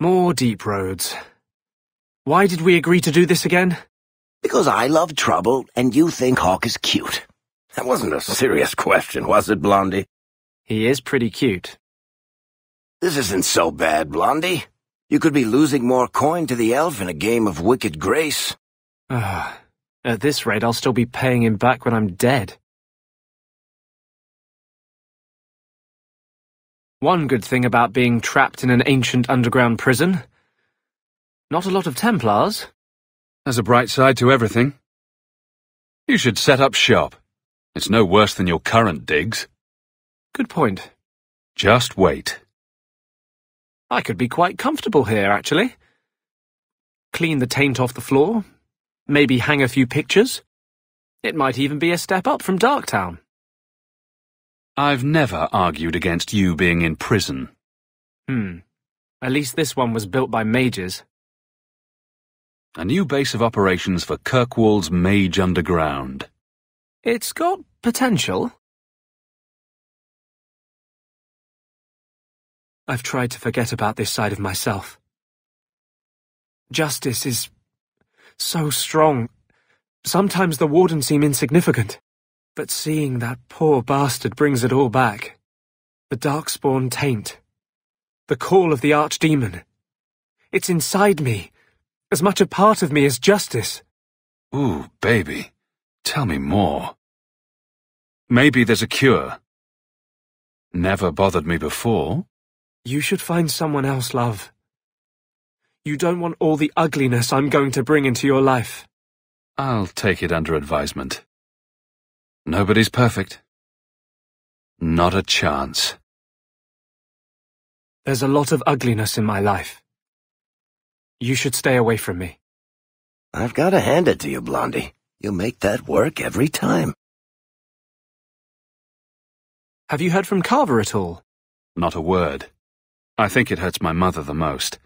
More deep roads. Why did we agree to do this again? Because I love trouble and you think Hawke is cute. That wasn't a serious question, was it, Blondie? He is pretty cute. This isn't so bad, Blondie. You could be losing more coin to the elf in a game of Wicked Grace. Ah, At this rate, I'll still be paying him back when I'm dead. One good thing about being trapped in an ancient underground prison. Not a lot of Templars. There's a bright side to everything. You should set up shop. It's no worse than your current digs. Good point. Just wait. I could be quite comfortable here, actually. Clean the taint off the floor. Maybe hang a few pictures. It might even be a step up from Darktown. I've never argued against you being in prison. Hmm. At least this one was built by mages. A new base of operations for Kirkwall's Mage Underground. It's got potential. I've tried to forget about this side of myself. Justice is so strong. Sometimes the Warden seem insignificant. But seeing that poor bastard brings it all back. The Darkspawn taint. The call of the Archdemon. It's inside me. As much a part of me as justice. Ooh, baby. Tell me more. Maybe there's a cure. Never bothered me before. You should find someone else, love. You don't want all the ugliness I'm going to bring into your life. I'll take it under advisement. Nobody's perfect. Not a chance. There's a lot of ugliness in my life. You should stay away from me. I've got to hand it to you, Blondie. You make that work every time. Have you heard from Carver at all? Not a word. I think it hurts my mother the most.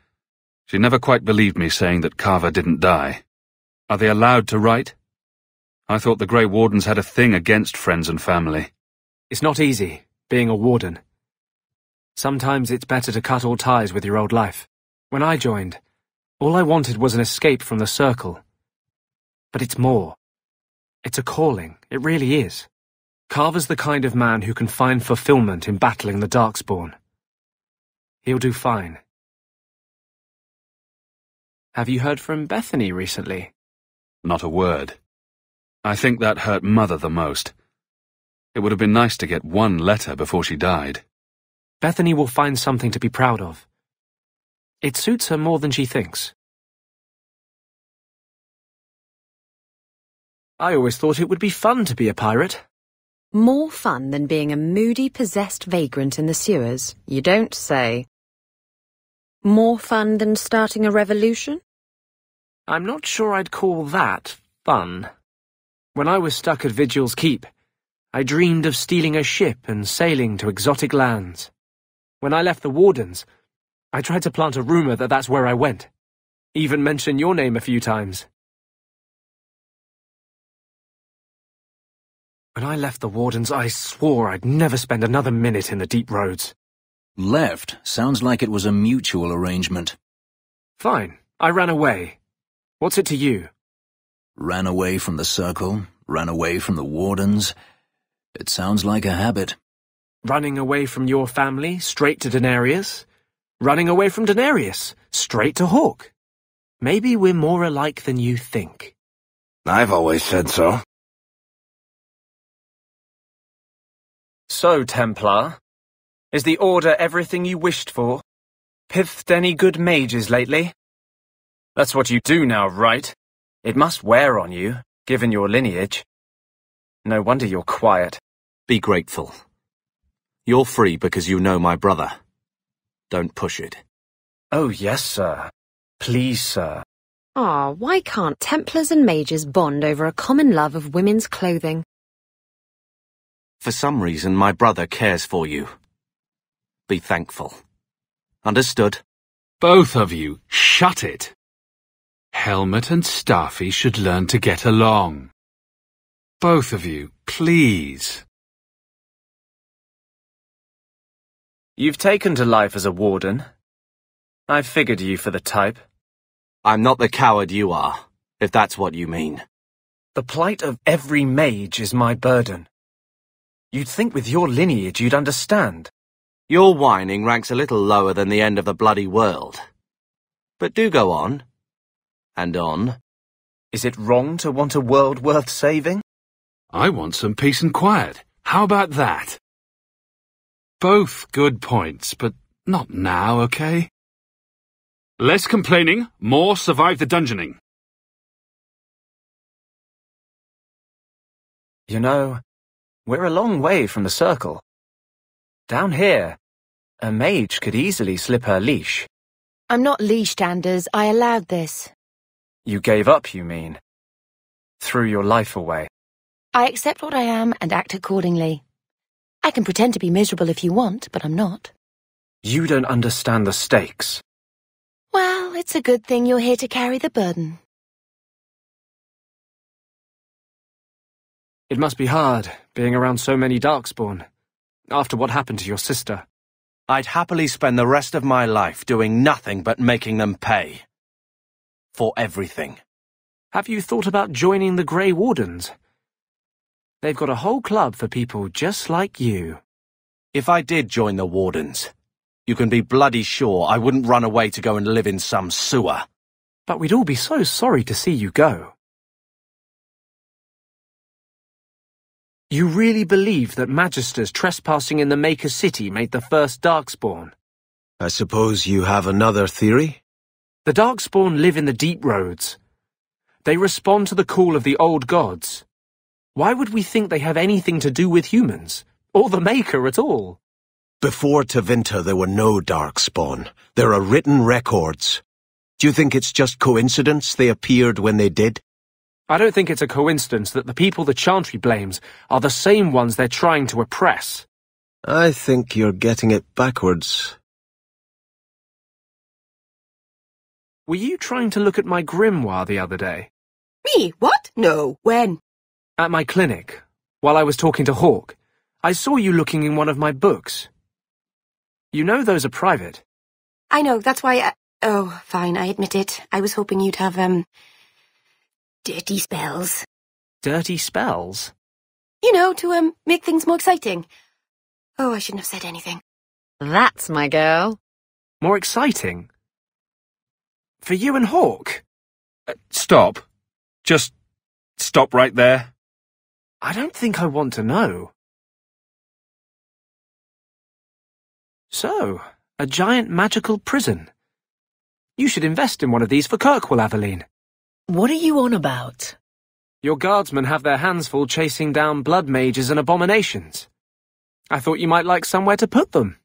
She never quite believed me saying that Carver didn't die. Are they allowed to write? I thought the Grey Wardens had a thing against friends and family. It's not easy, being a warden. Sometimes it's better to cut all ties with your old life. When I joined, all I wanted was an escape from the Circle. But it's more. It's a calling, it really is. Carver's the kind of man who can find fulfillment in battling the Darkspawn. He'll do fine. Have you heard from Bethany recently? Not a word. I think that hurt Mother the most. It would have been nice to get one letter before she died. Bethany will find something to be proud of. It suits her more than she thinks. I always thought it would be fun to be a pirate. More fun than being a moody, possessed vagrant in the sewers, you don't say. More fun than starting a revolution? I'm not sure I'd call that fun. When I was stuck at Vigil's Keep, I dreamed of stealing a ship and sailing to exotic lands. When I left the Wardens, I tried to plant a rumor that that's where I went. Even mention your name a few times. When I left the Wardens, I swore I'd never spend another minute in the deep roads. Left sounds like it was a mutual arrangement. Fine, I ran away. What's it to you? Ran away from the circle, ran away from the wardens. It sounds like a habit. Running away from your family, straight to Danarius? Running away from Danarius, straight to Hawke? Maybe we're more alike than you think. I've always said so. So, Templar, is the Order everything you wished for? Pithed any good mages lately? That's what you do now, right? It must wear on you, given your lineage. No wonder you're quiet. Be grateful. You're free because you know my brother. Don't push it. Oh, yes, sir. Please, sir. Ah, why can't Templars and mages bond over a common love of women's clothing? For some reason, my brother cares for you. Be thankful. Understood? Both of you, shut it. Helmet and Staffy should learn to get along. Both of you, please. You've taken to life as a warden. I figured you for the type. I'm not the coward you are, if that's what you mean. The plight of every mage is my burden. You'd think with your lineage you'd understand. Your whining ranks a little lower than the end of the bloody world. But do go on. And on. Is it wrong to want a world worth saving? I want some peace and quiet. How about that? Both good points, but not now, okay? Less complaining, more survive the dungeoning. You know, we're a long way from the circle. Down here, a mage could easily slip her leash. I'm not leashed, Anders. I allowed this. You gave up, you mean? Threw your life away. I accept what I am and act accordingly. I can pretend to be miserable if you want, but I'm not. You don't understand the stakes. Well, it's a good thing you're here to carry the burden. It must be hard, being around so many Darkspawn, after what happened to your sister. I'd happily spend the rest of my life doing nothing but making them pay. For everything. Have you thought about joining the Grey Wardens? They've got a whole club for people just like you. If I did join the Wardens, you can be bloody sure I wouldn't run away to go and live in some sewer. But we'd all be so sorry to see you go. You really believe that Magisters trespassing in the Maker City made the first Darkspawn? I suppose you have another theory? The Darkspawn live in the deep roads. They respond to the call of the old gods. Why would we think they have anything to do with humans, or the Maker at all? Before Tevinter there were no Darkspawn. There are written records. Do you think it's just coincidence they appeared when they did? I don't think it's a coincidence that the people the Chantry blames are the same ones they're trying to oppress. I think you're getting it backwards. Were you trying to look at my grimoire the other day? Me? What? No. When? At my clinic, while I was talking to Hawke. I saw you looking in one of my books. You know those are private. I know, that's why I... Oh, fine, I admit it. I was hoping you'd have, um... Dirty spells. Dirty spells? You know, to, um, make things more exciting. Oh, I shouldn't have said anything. That's my girl. More exciting? For you and Hawke? Uh, stop. Just stop right there. I don't think I want to know. So, a giant magical prison. You should invest in one of these for Kirkwall, Aveline. What are you on about? Your guardsmen have their hands full chasing down blood mages and abominations. I thought you might like somewhere to put them.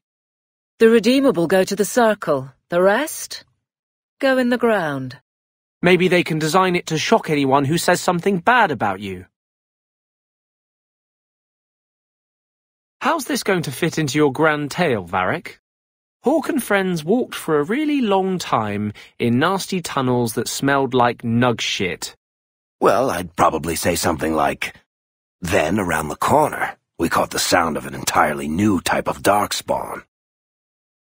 The redeemable go to the circle. The rest? Go in the ground. Maybe they can design it to shock anyone who says something bad about you. How's this going to fit into your grand tale, Varric? Hawke and friends walked for a really long time in nasty tunnels that smelled like nug shit. Well, I'd probably say something like, Then, around the corner, we caught the sound of an entirely new type of darkspawn.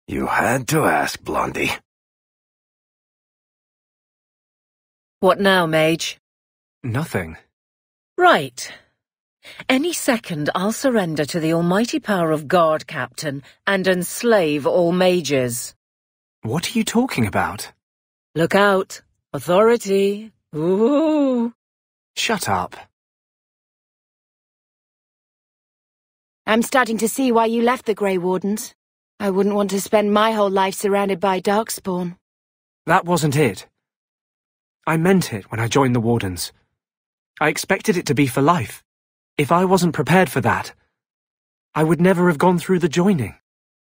You had to ask, Blondie. What now, Mage? Nothing. Right. Any second I'll surrender to the almighty power of Guard Captain, and enslave all mages. What are you talking about? Look out. Authority. Ooh. Shut up. I'm starting to see why you left the Grey Wardens. I wouldn't want to spend my whole life surrounded by Darkspawn. That wasn't it. I meant it when I joined the Wardens. I expected it to be for life. If I wasn't prepared for that, I would never have gone through the joining.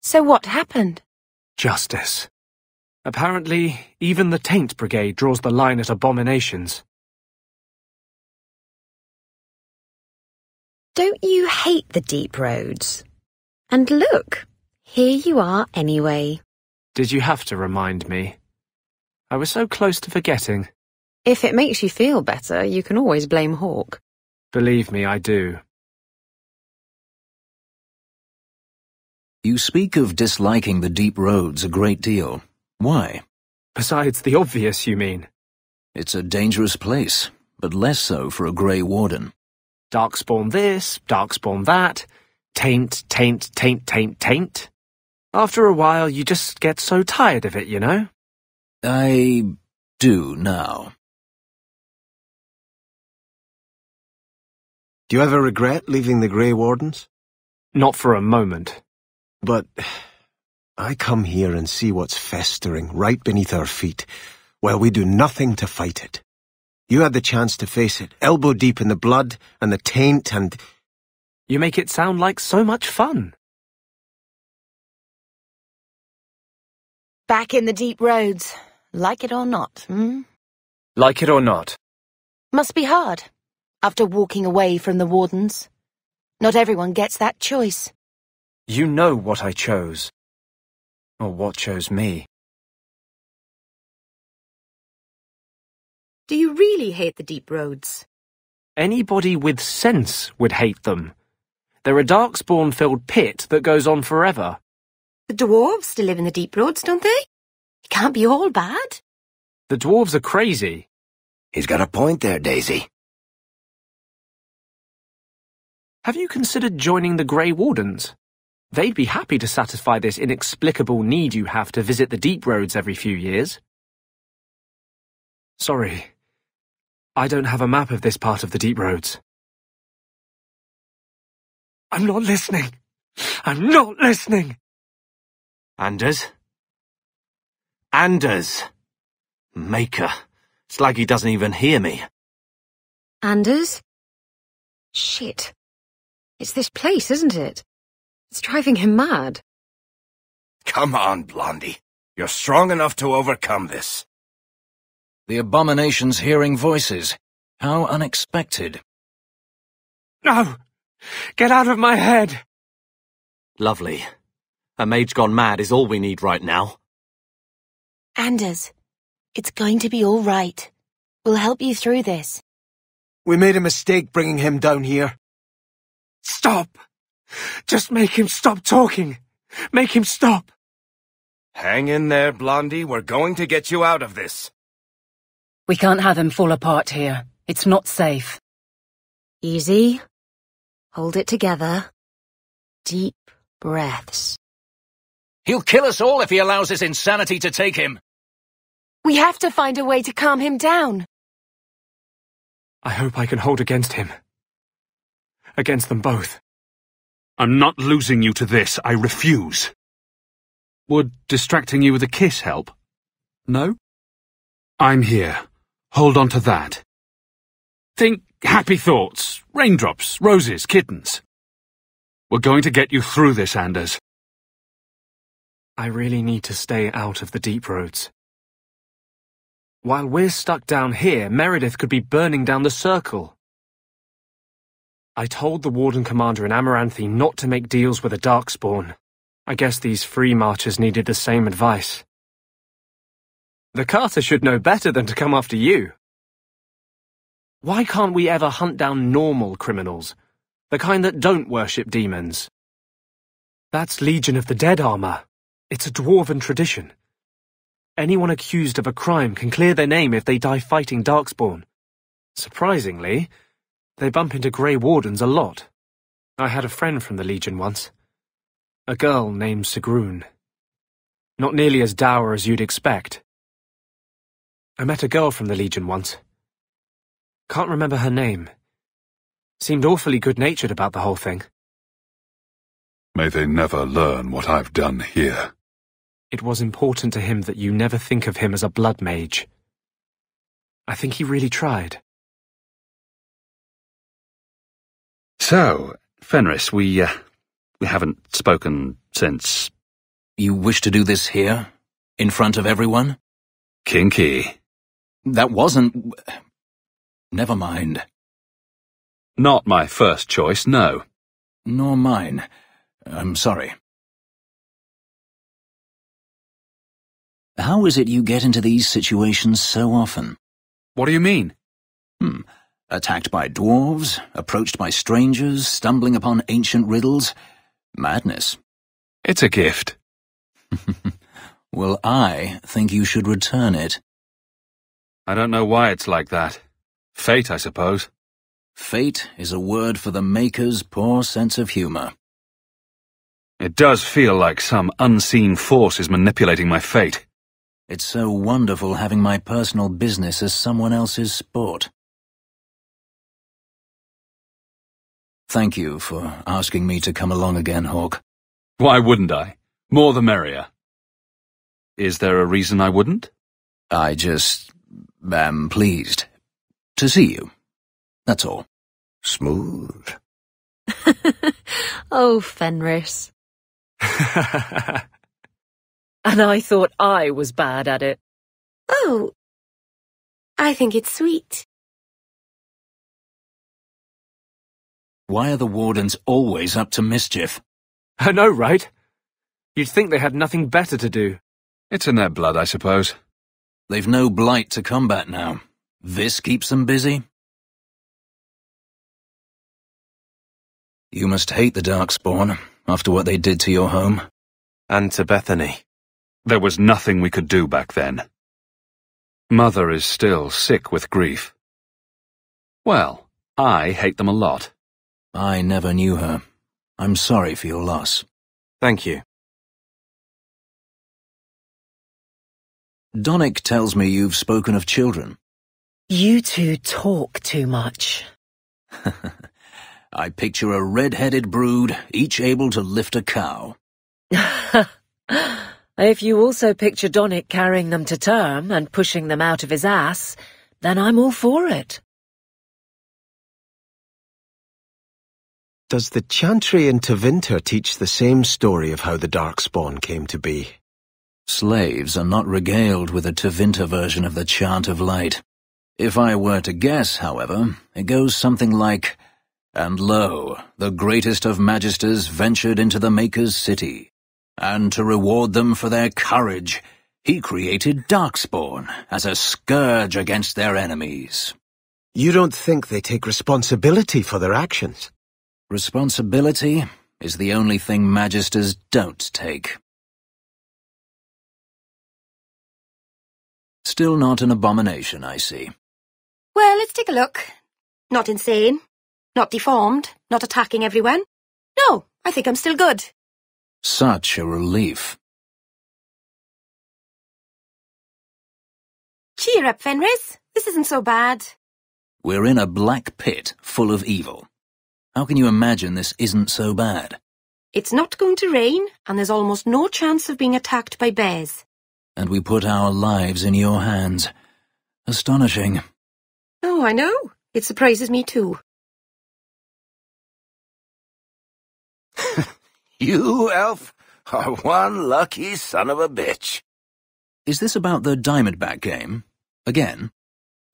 So what happened? Justice. Apparently, even the Taint Brigade draws the line at abominations. Don't you hate the deep roads? And look, here you are anyway. Did you have to remind me? I was so close to forgetting. If it makes you feel better, you can always blame Hawke. Believe me, I do. You speak of disliking the deep roads a great deal. Why? Besides the obvious, you mean? It's a dangerous place, but less so for a Grey Warden. Darkspawn this, Darkspawn that. Taint, taint, taint, taint, taint. After a while, you just get so tired of it, you know? I do now. Do you ever regret leaving the Grey Wardens? Not for a moment. But I come here and see what's festering right beneath our feet, while we do nothing to fight it. You had the chance to face it, elbow deep in the blood and the taint and... You make it sound like so much fun. Back in the deep roads. Like it or not, hmm? Like it or not. Must be hard, after walking away from the Wardens. Not everyone gets that choice. You know what I chose. Or what chose me. Do you really hate the deep roads? Anybody with sense would hate them. They're a darkspawn-filled pit that goes on forever. The dwarves still live in the deep roads, don't they? It can't be all bad. The dwarves are crazy. He's got a point there, Daisy. Have you considered joining the Grey Wardens? They'd be happy to satisfy this inexplicable need you have to visit the deep roads every few years. Sorry. I don't have a map of this part of the deep roads. I'm not listening. I'm not listening. Anders? Anders! Maker. It's like he doesn't even hear me. Anders? Shit. It's this place, isn't it? It's driving him mad. Come on, Blondie. You're strong enough to overcome this. The abomination's hearing voices. How unexpected. No! Get out of my head! Lovely. A mage gone mad is all we need right now. Anders, it's going to be all right. We'll help you through this. We made a mistake bringing him down here. Stop! Just make him stop talking! Make him stop! Hang in there, Blondie. We're going to get you out of this. We can't have him fall apart here. It's not safe. Easy. Hold it together. Deep breaths. He'll kill us all if he allows his insanity to take him. We have to find a way to calm him down. I hope I can hold against him. Against them both. I'm not losing you to this. I refuse. Would distracting you with a kiss help? No? I'm here. Hold on to that. Think happy thoughts, raindrops, roses, kittens. We're going to get you through this, Anders. I really need to stay out of the deep roads. While we're stuck down here, Meredith could be burning down the circle. I told the Warden Commander in Amaranthine not to make deals with a Darkspawn. I guess these free marchers needed the same advice. The Carta should know better than to come after you. Why can't we ever hunt down normal criminals? The kind that don't worship demons? That's Legion of the Dead armor. It's a dwarven tradition. Anyone accused of a crime can clear their name if they die fighting Darkspawn. Surprisingly, they bump into Grey Wardens a lot. I had a friend from the Legion once. A girl named Sigrun. Not nearly as dour as you'd expect. I met a girl from the Legion once. Can't remember her name. Seemed awfully good-natured about the whole thing. May they never learn what I've done here. It was important to him that you never think of him as a blood mage. I think he really tried. So, Fenris, we, uh, we haven't spoken since... You wish to do this here? In front of everyone? Kinky. That wasn't... Never mind. Not my first choice, no. Nor mine. I'm sorry. How is it you get into these situations so often? What do you mean? Hmm. Attacked by dwarves, approached by strangers, stumbling upon ancient riddles. Madness. It's a gift. Well, I think you should return it. I don't know why it's like that. Fate, I suppose. Fate is a word for the Maker's poor sense of humor. It does feel like some unseen force is manipulating my fate. It's so wonderful having my personal business as someone else's sport. Thank you for asking me to come along again, Hawke. Why wouldn't I? More the merrier. Is there a reason I wouldn't? I just am pleased to see you. That's all. Smooth. oh, Fenris. and I thought I was bad at it. Oh, I think it's sweet. Why are the Wardens always up to mischief? I know, right? You'd think they had nothing better to do. It's in their blood, I suppose. They've no blight to combat now. This keeps them busy. You must hate the Darkspawn after what they did to your home. And to Bethany. There was nothing we could do back then. Mother is still sick with grief. Well, I hate them a lot. I never knew her. I'm sorry for your loss. Thank you. Donnic tells me you've spoken of children. You two talk too much. I picture a red-headed brood, each able to lift a cow. if you also picture Donnic carrying them to term and pushing them out of his ass, then I'm all for it. Does the Chantry in Tevinter teach the same story of how the Darkspawn came to be? Slaves are not regaled with a Tevinter version of the Chant of Light. If I were to guess, however, it goes something like, And lo, the greatest of Magisters ventured into the Maker's city, and to reward them for their courage, he created Darkspawn as a scourge against their enemies. You don't think they take responsibility for their actions? Responsibility is the only thing Magisters don't take. Still not an abomination, I see. Well, let's take a look. Not insane. Not deformed. Not attacking everyone. No, I think I'm still good. Such a relief. Cheer up, Fenris. This isn't so bad. We're in a black pit full of evil. How can you imagine this isn't so bad? It's not going to rain, and there's almost no chance of being attacked by bears. And we put our lives in your hands. Astonishing. Oh, I know. It surprises me too. you, Elf, are one lucky son of a bitch. Is this about the Diamondback game? Again?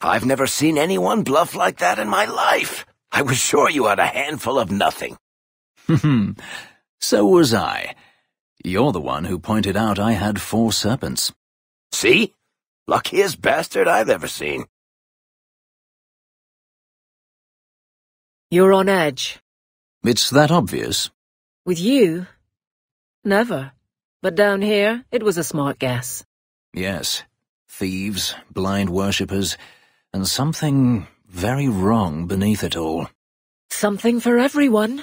I've never seen anyone bluff like that in my life. I was sure you had a handful of nothing. Hmm. so was I. You're the one who pointed out I had four serpents. See? Luckiest bastard I've ever seen. You're on edge. It's that obvious. With you? Never. But down here, it was a smart guess. Yes. Thieves, blind worshippers, and something very wrong beneath it all. Something for everyone.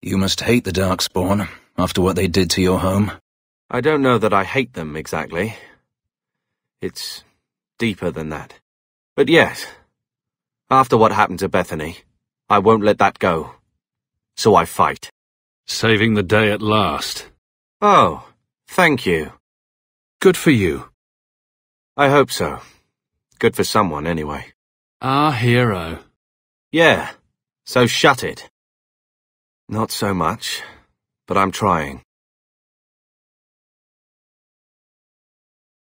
You must hate the Darkspawn, after what they did to your home. I don't know that I hate them, exactly. It's deeper than that. But yes, after what happened to Bethany, I won't let that go. So I fight. Saving the day at last. Oh, thank you. Good for you. I hope so. Good for someone, anyway. Our hero. Yeah, so shut it. Not so much, but I'm trying.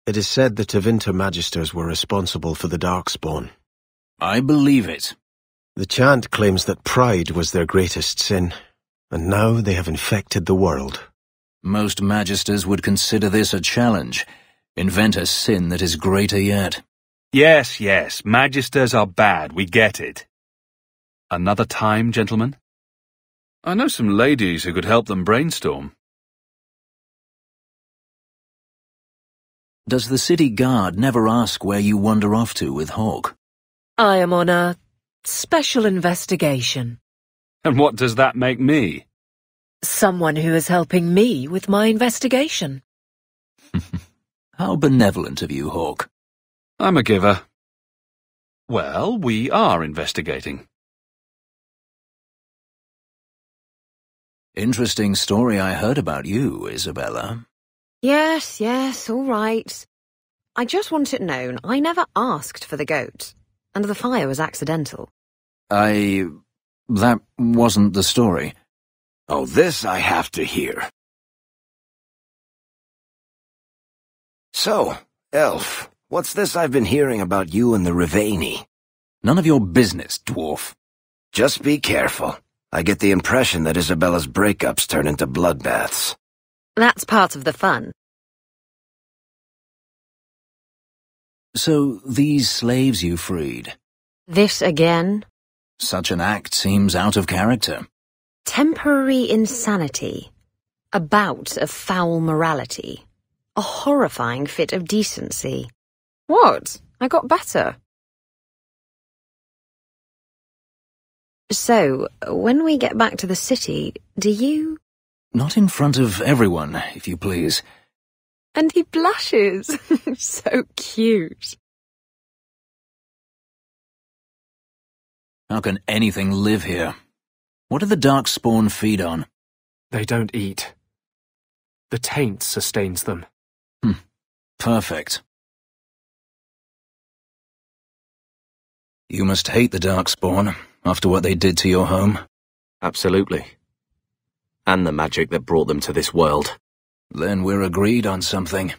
It is said the Tevinter Magisters were responsible for the Darkspawn. I believe it. The chant claims that pride was their greatest sin, and now they have infected the world. Most Magisters would consider this a challenge, Invent a sin that is greater yet. Yes, yes, magisters are bad, we get it. Another time, gentlemen? I know some ladies who could help them brainstorm. Does the city guard never ask where you wander off to with Hawke? I am on a special investigation. And what does that make me? Someone who is helping me with my investigation. How benevolent of you, Hawke. I'm a giver. Well, we are investigating. Interesting story I heard about you, Isabela. Yes, yes, all right. I just want it known I never asked for the goat, and the fire was accidental. I... that wasn't the story. Oh, this I have to hear. So, Elf, what's this I've been hearing about you and the Rivaini? None of your business, dwarf. Just be careful. I get the impression that Isabela's breakups turn into bloodbaths. That's part of the fun. So, these slaves you freed. This again? Such an act seems out of character. Temporary insanity. A bout of foul morality. A horrifying fit of decency. What? I got better. So, when we get back to the city, do you... Not in front of everyone, if you please. And he blushes. so cute. How can anything live here? What do the Darkspawn feed on? They don't eat. The taint sustains them. Perfect. You must hate the Darkspawn after what they did to your home. Absolutely. And the magic that brought them to this world. Then we're agreed on something.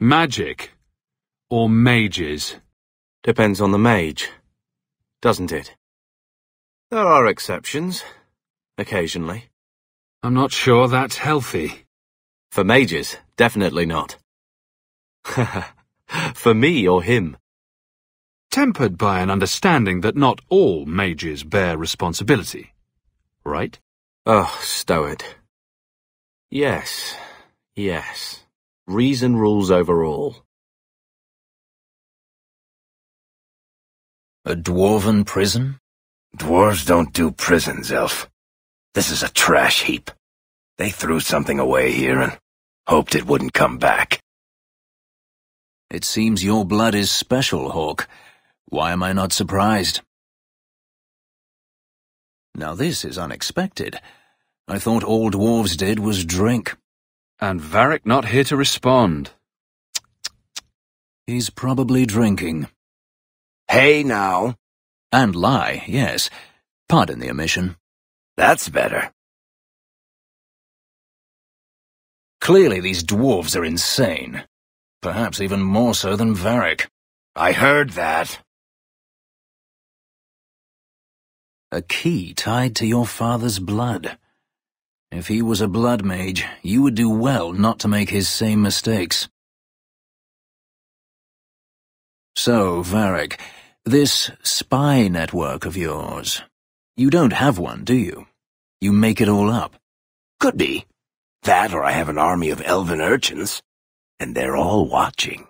Magic? Or mages? Depends on the mage, doesn't it? There are exceptions, occasionally. I'm not sure that's healthy. For mages, definitely not. For me or him. Tempered by an understanding that not all mages bear responsibility. Right? Oh, stow it. Yes, yes. Reason rules over all. A dwarven prison? Dwarves don't do prisons, Elf. This is a trash heap. They threw something away here and hoped it wouldn't come back. It seems your blood is special, Hawke. Why am I not surprised? Now this is unexpected. I thought all dwarves did was drink. And Varric not here to respond. He's probably drinking. Hey, now. And lie, yes. Pardon the omission. That's better. Clearly these dwarves are insane. Perhaps even more so than Varric. I heard that. A key tied to your father's blood. If he was a blood mage, you would do well not to make his same mistakes. So, Varric, this spy network of yours, you don't have one, do you? You make it all up. Could be. That or I have an army of elven urchins. And they're all watching.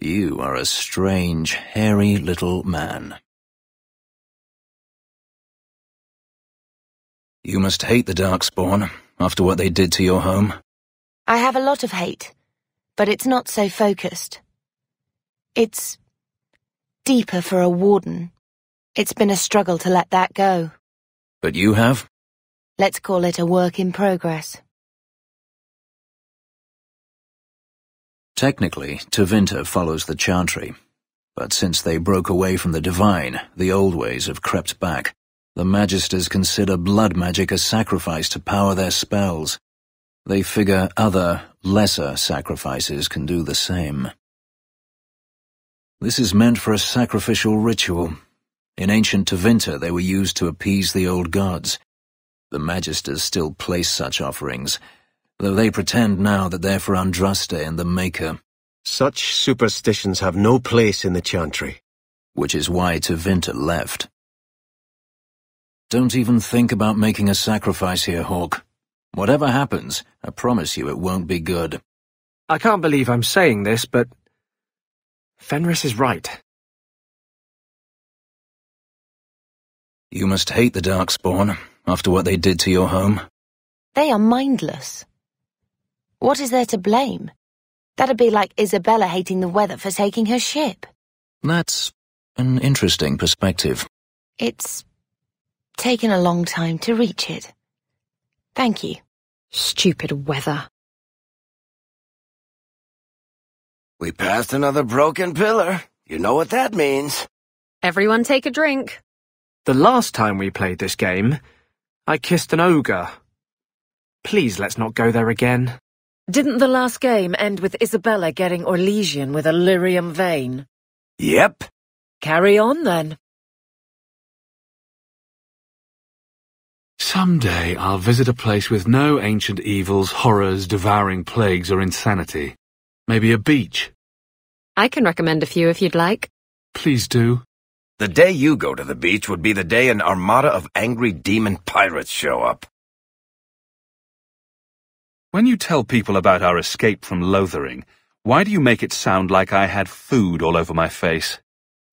You are a strange, hairy little man. You must hate the Darkspawn, after what they did to your home. I have a lot of hate, but it's not so focused. It's deeper for a warden. It's been a struggle to let that go. But you have? Let's call it a work in progress. Technically, Tevinter follows the Chantry, but since they broke away from the Divine, the old ways have crept back. The Magisters consider blood magic a sacrifice to power their spells. They figure other, lesser sacrifices can do the same. This is meant for a sacrificial ritual. In ancient Tevinter, they were used to appease the old gods. The Magisters still place such offerings, though they pretend now that they're for Andraste and the Maker. Such superstitions have no place in the Chantry. Which is why Tevinter left. Don't even think about making a sacrifice here, Hawke. Whatever happens, I promise you it won't be good. I can't believe I'm saying this, but Fenris is right. You must hate the Darkspawn after what they did to your home. They are mindless. What is there to blame? That'd be like Isabela hating the weather for taking her ship. That's an interesting perspective. It's taken a long time to reach it. Thank you. Stupid weather. We passed another broken pillar. You know what that means. Everyone take a drink. The last time we played this game, I kissed an ogre. Please let's not go there again. Didn't the last game end with Isabela getting Orlesian with a lyrium vein? Yep. Carry on then. Someday I'll visit a place with no ancient evils, horrors, devouring plagues, or insanity. Maybe a beach. I can recommend a few if you'd like. Please do. The day you go to the beach would be the day an armada of angry demon pirates show up. When you tell people about our escape from Lothering, why do you make it sound like I had food all over my face?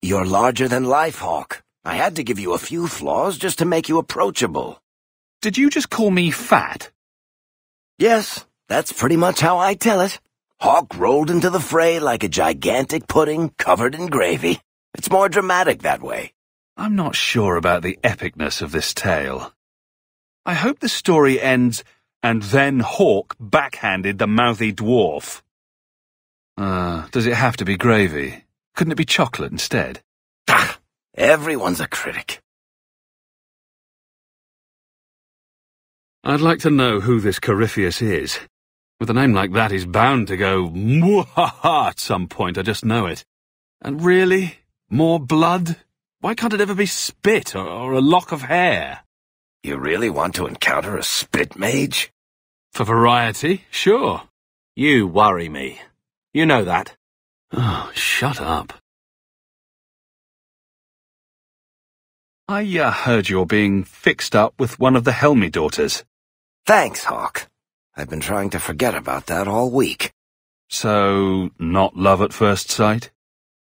You're larger than life, Hawke. I had to give you a few flaws just to make you approachable. Did you just call me fat? Yes, that's pretty much how I tell it. Hawke rolled into the fray like a gigantic pudding covered in gravy. It's more dramatic that way. I'm not sure about the epicness of this tale. I hope the story ends, and then Hawke backhanded the mouthy dwarf. Uh, does it have to be gravy? Couldn't it be chocolate instead? Ah, everyone's a critic. I'd like to know who this Corypheus is. With a name like that, he's bound to go mwahaha at some point, I just know it. And really? More blood? Why can't it ever be spit or, or a lock of hair? You really want to encounter a spit mage? For variety, sure. You worry me. You know that. Oh, shut up. I uh, heard you're being fixed up with one of the Helmy daughters. Thanks, Hawke. I've been trying to forget about that all week. So, not love at first sight?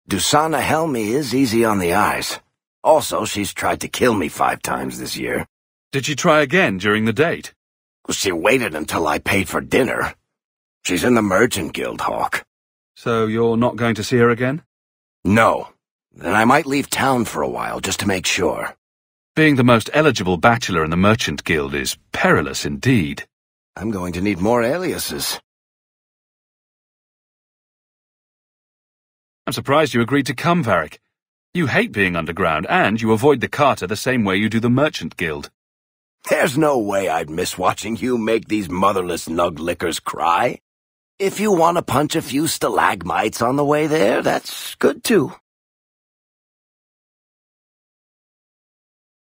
Dusana Helmy is easy on the eyes. Also, she's tried to kill me five times this year. Did she try again during the date? She waited until I paid for dinner. She's in the Merchant Guild, Hawke. So you're not going to see her again? No. Then I might leave town for a while just to make sure. Being the most eligible bachelor in the Merchant Guild is perilous indeed. I'm going to need more aliases. I'm surprised you agreed to come, Varric. You hate being underground, and you avoid the Carta the same way you do the Merchant Guild. There's no way I'd miss watching you make these motherless nug lickers cry. If you want to punch a few stalagmites on the way there, that's good too.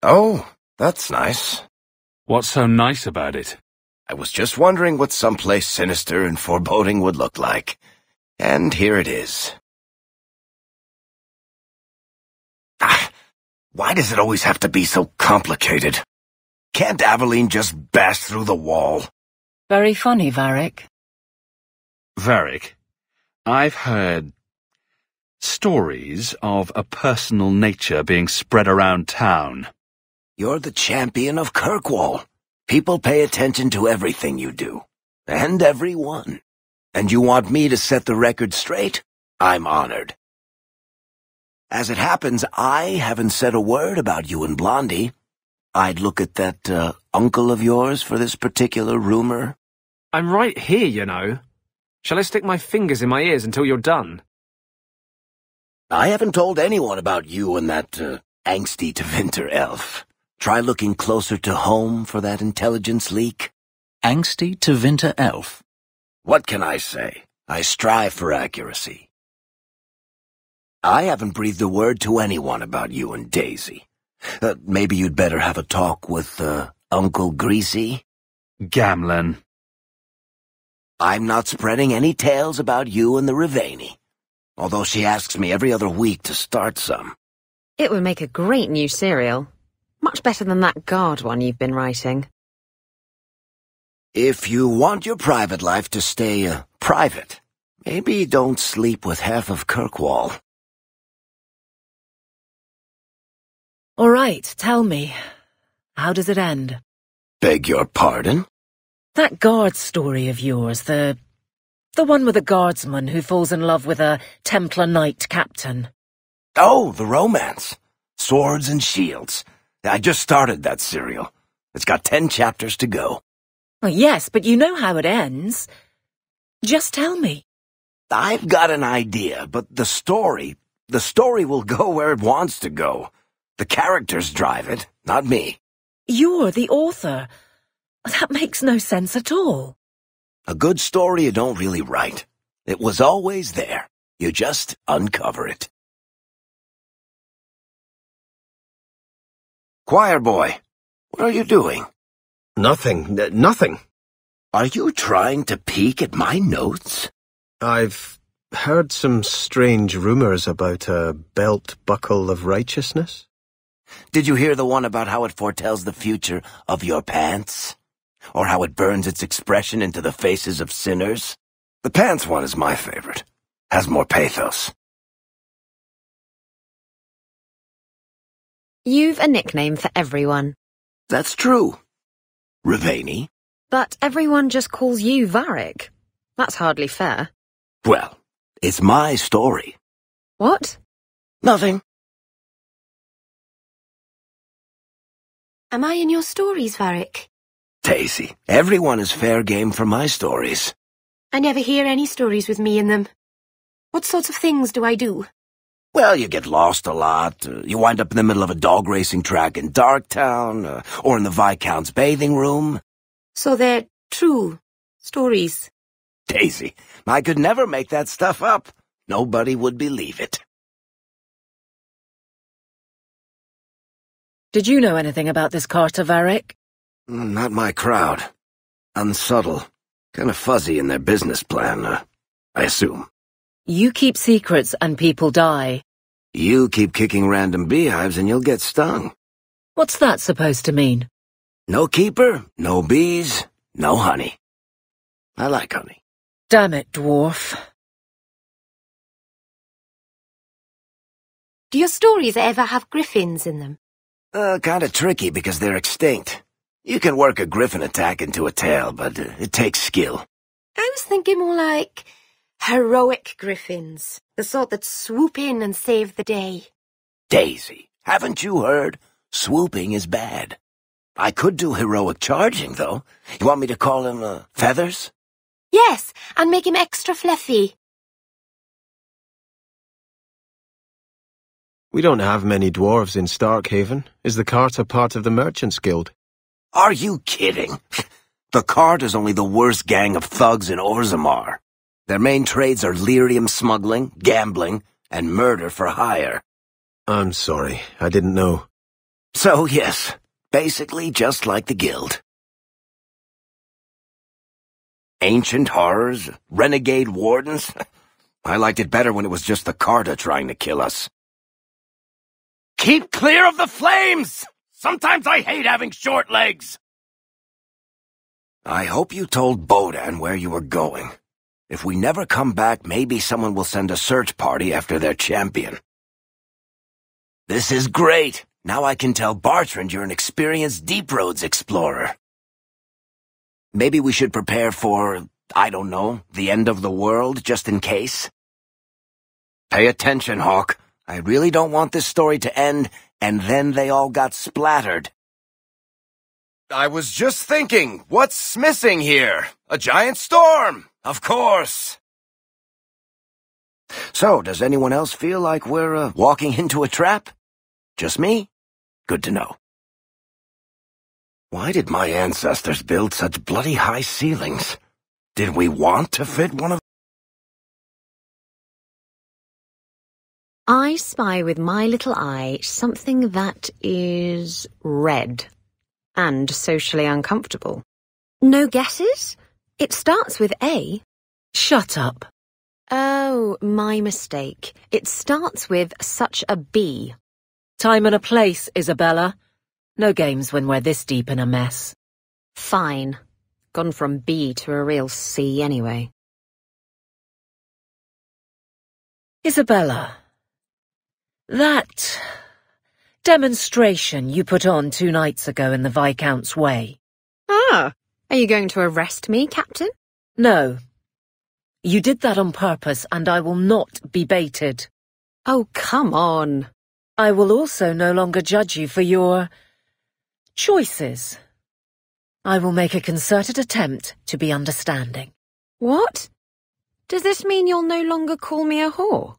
Oh, that's nice. What's so nice about it? I was just wondering what someplace sinister and foreboding would look like. And here it is. Ah, why does it always have to be so complicated? Can't Aveline just bash through the wall? Very funny, Varric. Varric, I've heard stories of a personal nature being spread around town. You're the champion of Kirkwall. People pay attention to everything you do. And everyone. And you want me to set the record straight? I'm honored. As it happens, I haven't said a word about you and Blondie. I'd look at that, uh, uncle of yours for this particular rumor. I'm right here, you know. Shall I stick my fingers in my ears until you're done? I haven't told anyone about you and that, uh, angsty Tevinter elf. Try looking closer to home for that intelligence leak. Angsty Tevinter elf. What can I say? I strive for accuracy. I haven't breathed a word to anyone about you and Daisy. Uh, maybe you'd better have a talk with, uh, Uncle Greasy? Gamlen. I'm not spreading any tales about you and the Rivaini, although she asks me every other week to start some. It would make a great new serial. Much better than that guard one you've been writing. If you want your private life to stay, uh, private, maybe don't sleep with half of Kirkwall. All right, tell me. How does it end? Beg your pardon? That guard story of yours, the... the one with a guardsman who falls in love with a Templar Knight captain. Oh, the romance. Swords and Shields. I just started that serial. It's got ten chapters to go. Well, yes, but you know how it ends. Just tell me. I've got an idea, but the story, the story will go where it wants to go. The characters drive it, not me. You're the author. That makes no sense at all. A good story you don't really write. It was always there. You just uncover it. Choir boy, what are you doing? Nothing. N- nothing. Are you trying to peek at my notes? I've heard some strange rumors about a belt buckle of righteousness. Did you hear the one about how it foretells the future of your pants? Or how it burns its expression into the faces of sinners? The pants one is my favorite. Has more pathos. You've a nickname for everyone, That's true. Rivaini? but everyone just calls you Varric. That's hardly fair. Well, it's my story. What? Nothing. Am I in your stories, Varric? Daisy, everyone is fair game for my stories. I never hear any stories with me in them. What sorts of things do I do? Well, you get lost a lot. Uh, you wind up in the middle of a dog racing track in Darktown, uh, or in the Viscount's bathing room. So they're true stories. Daisy, I could never make that stuff up. Nobody would believe it. Did you know anything about this Carta, Varric? Mm, Not my crowd. Unsubtle. Kind of fuzzy in their business plan, uh, I assume. You keep secrets and people die. You keep kicking random beehives and you'll get stung. What's that supposed to mean? No keeper, no bees, no honey. I like honey. Damn it, dwarf. Do your stories ever have griffins in them? Uh, kinda tricky because they're extinct. You can work a griffin attack into a tale, but uh, it takes skill. I was thinking more like heroic griffins, the sort that swoop in and save the day. Daisy, haven't you heard? Swooping is bad. I could do heroic charging, though. You want me to call him, uh, Feathers? Yes, and make him extra fluffy. We don't have many dwarves in Starkhaven. Is the Carta part of the Merchants Guild? Are you kidding? The Carta is only the worst gang of thugs in Orzammar. Their main trades are lyrium smuggling, gambling, and murder for hire. I'm sorry, I didn't know. So, yes, basically just like the Guild. Ancient horrors, renegade wardens. I liked it better when it was just the Carta trying to kill us. Keep clear of the flames! Sometimes I hate having short legs! I hope you told Bodan where you were going. If we never come back, maybe someone will send a search party after their champion. This is great! Now I can tell Bartrand you're an experienced Deep Roads explorer. Maybe we should prepare for, I don't know, the end of the world, just in case? Pay attention, Hawke. I really don't want this story to end, and then they all got splattered. I was just thinking, what's missing here? A giant storm, of course. So, does anyone else feel like we're uh, walking into a trap? Just me? Good to know. Why did my ancestors build such bloody high ceilings? Did we want to fit one of I spy with my little eye something that is red and socially uncomfortable. No guesses? It starts with A. Shut up. Oh, my mistake. It starts with such a B. Time and a place, Isabela. No games when we're this deep in a mess. Fine. Gone from B to a real C anyway. Isabela. That demonstration you put on two nights ago in the Viscount's Way. Ah, are you going to arrest me, Captain? No. You did that on purpose, and I will not be baited. Oh, come on. I will also no longer judge you for your choices. I will make a concerted attempt to be understanding. What? Does this mean you'll no longer call me a whore?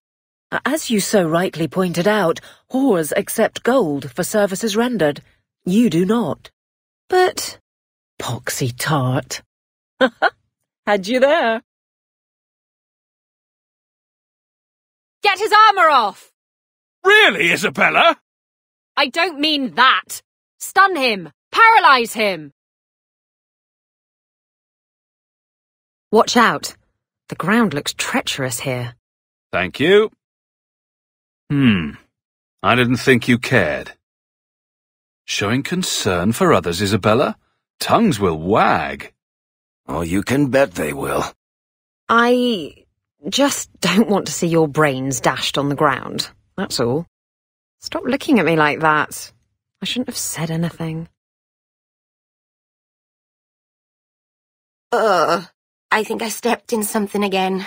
Uh, as you so rightly pointed out, whores accept gold for services rendered. You do not. But... Poxy tart. Had you there? Get his armour off! Really, Isabela? I don't mean that. Stun him! Paralyze him! Watch out. The ground looks treacherous here. Thank you. Hmm. I didn't think you cared. Showing concern for others, Isabela? Tongues will wag. Oh, you can bet they will. I just don't want to see your brains dashed on the ground. That's all. Stop looking at me like that. I shouldn't have said anything. Ugh. I think I stepped in something again.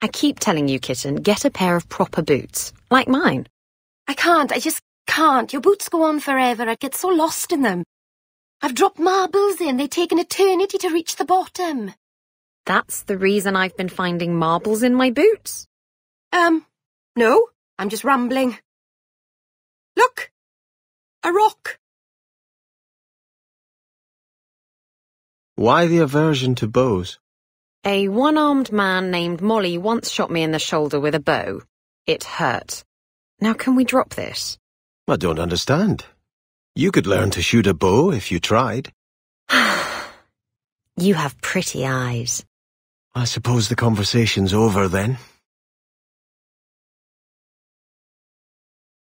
I keep telling you, kitten, get a pair of proper boots. Like mine. I can't. I just can't. Your boots go on forever. I get so lost in them. I've dropped marbles in. They take an eternity to reach the bottom. That's the reason I've been finding marbles in my boots. Um, no. I'm just rambling. Look! A rock! Why the aversion to bows? A one-armed man named Molly once shot me in the shoulder with a bow. It hurt. Now can we drop this? I don't understand. You could learn to shoot a bow if you tried. you have pretty eyes. I suppose the conversation's over then.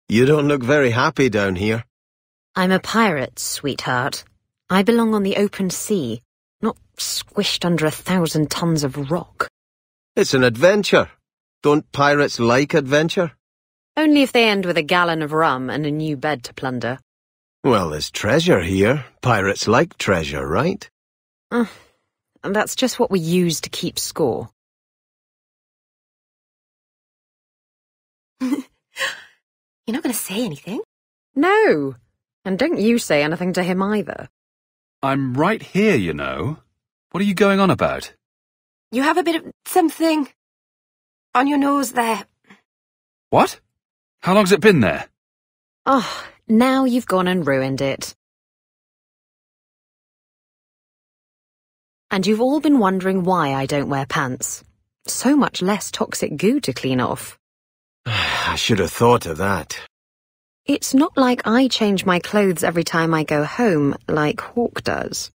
You don't look very happy down here. I'm a pirate, sweetheart. I belong on the open sea, not squished under a thousand tons of rock. It's an adventure. Don't pirates like adventure? Only if they end with a gallon of rum and a new bed to plunder. Well, there's treasure here. Pirates like treasure, right? Uh, and that's just what we use to keep score. You're not going to say anything? No. And don't you say anything to him either. I'm right here, you know. What are you going on about? You have a bit of something on your nose there. What? How long's it been there? Oh, now you've gone and ruined it. And you've all been wondering why I don't wear pants. So much less toxic goo to clean off. I should have thought of that. It's not like I change my clothes every time I go home, like Hawke does.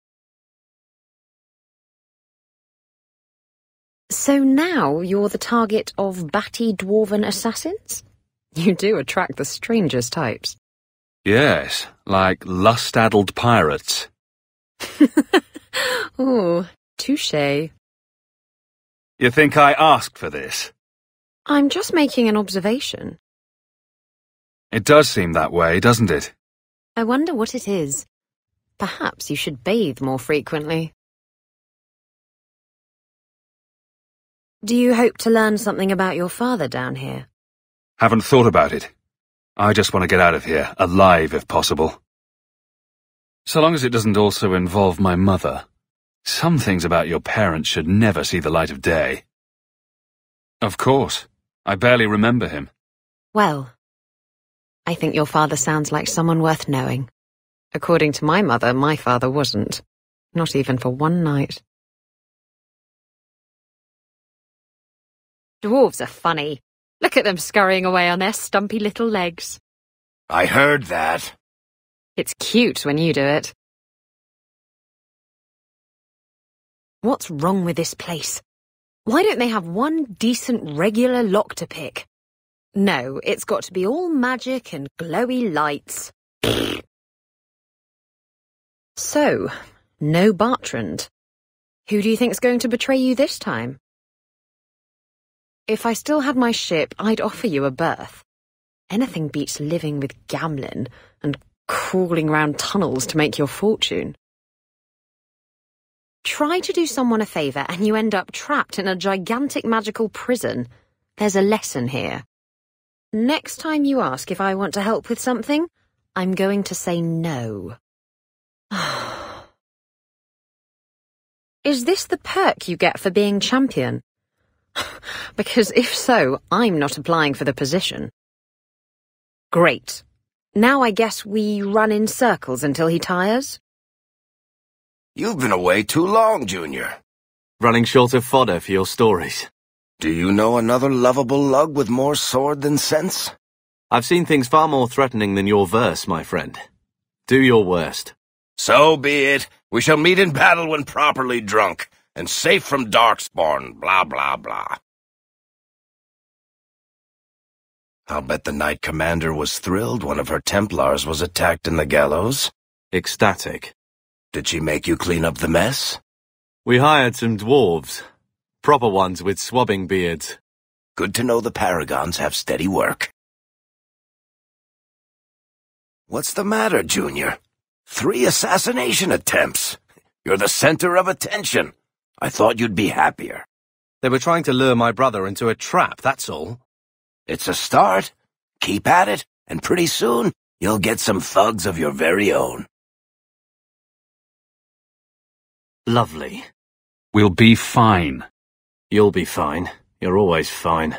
So now you're the target of batty dwarven assassins? You do attract the strangest types. Yes, like lust-addled pirates. oh, touche. You think I asked for this? I'm just making an observation. It does seem that way, doesn't it? I wonder what it is. Perhaps you should bathe more frequently. Do you hope to learn something about your father down here? Haven't thought about it. I just want to get out of here, alive if possible. So long as it doesn't also involve my mother. Some things about your parents should never see the light of day. Of course. I barely remember him. Well, I think your father sounds like someone worth knowing. According to my mother, my father wasn't. Not even for one night. Dwarves are funny. Look at them scurrying away on their stumpy little legs. I heard that. It's cute when you do it. What's wrong with this place? Why don't they have one decent regular lock to pick? No, it's got to be all magic and glowy lights. so, no Bartrand. Who do you think's going to betray you this time? If I still had my ship, I'd offer you a berth. Anything beats living with Gamlen and crawling round tunnels to make your fortune. Try to do someone a favour and you end up trapped in a gigantic magical prison. There's a lesson here. Next time you ask if I want to help with something, I'm going to say no. Is this the perk you get for being champion? because if so, I'm not applying for the position. Great. Now I guess we run in circles until he tires? You've been away too long, Junior. Running short of fodder for your stories. Do you know another lovable lug with more sword than sense? I've seen things far more threatening than your verse, my friend. Do your worst. So be it. We shall meet in battle when properly drunk, and safe from darkspawn, blah blah blah. I'll bet the Knight Commander was thrilled one of her Templars was attacked in the gallows. Ecstatic. Did she make you clean up the mess? We hired some dwarves. Proper ones with swabbing beards. Good to know the Paragons have steady work. What's the matter, Junior? Three assassination attempts. You're the center of attention. I thought you'd be happier. They were trying to lure my brother into a trap, that's all. It's a start. Keep at it, and pretty soon you'll get some thugs of your very own. Lovely. We'll be fine. You'll be fine. You're always fine.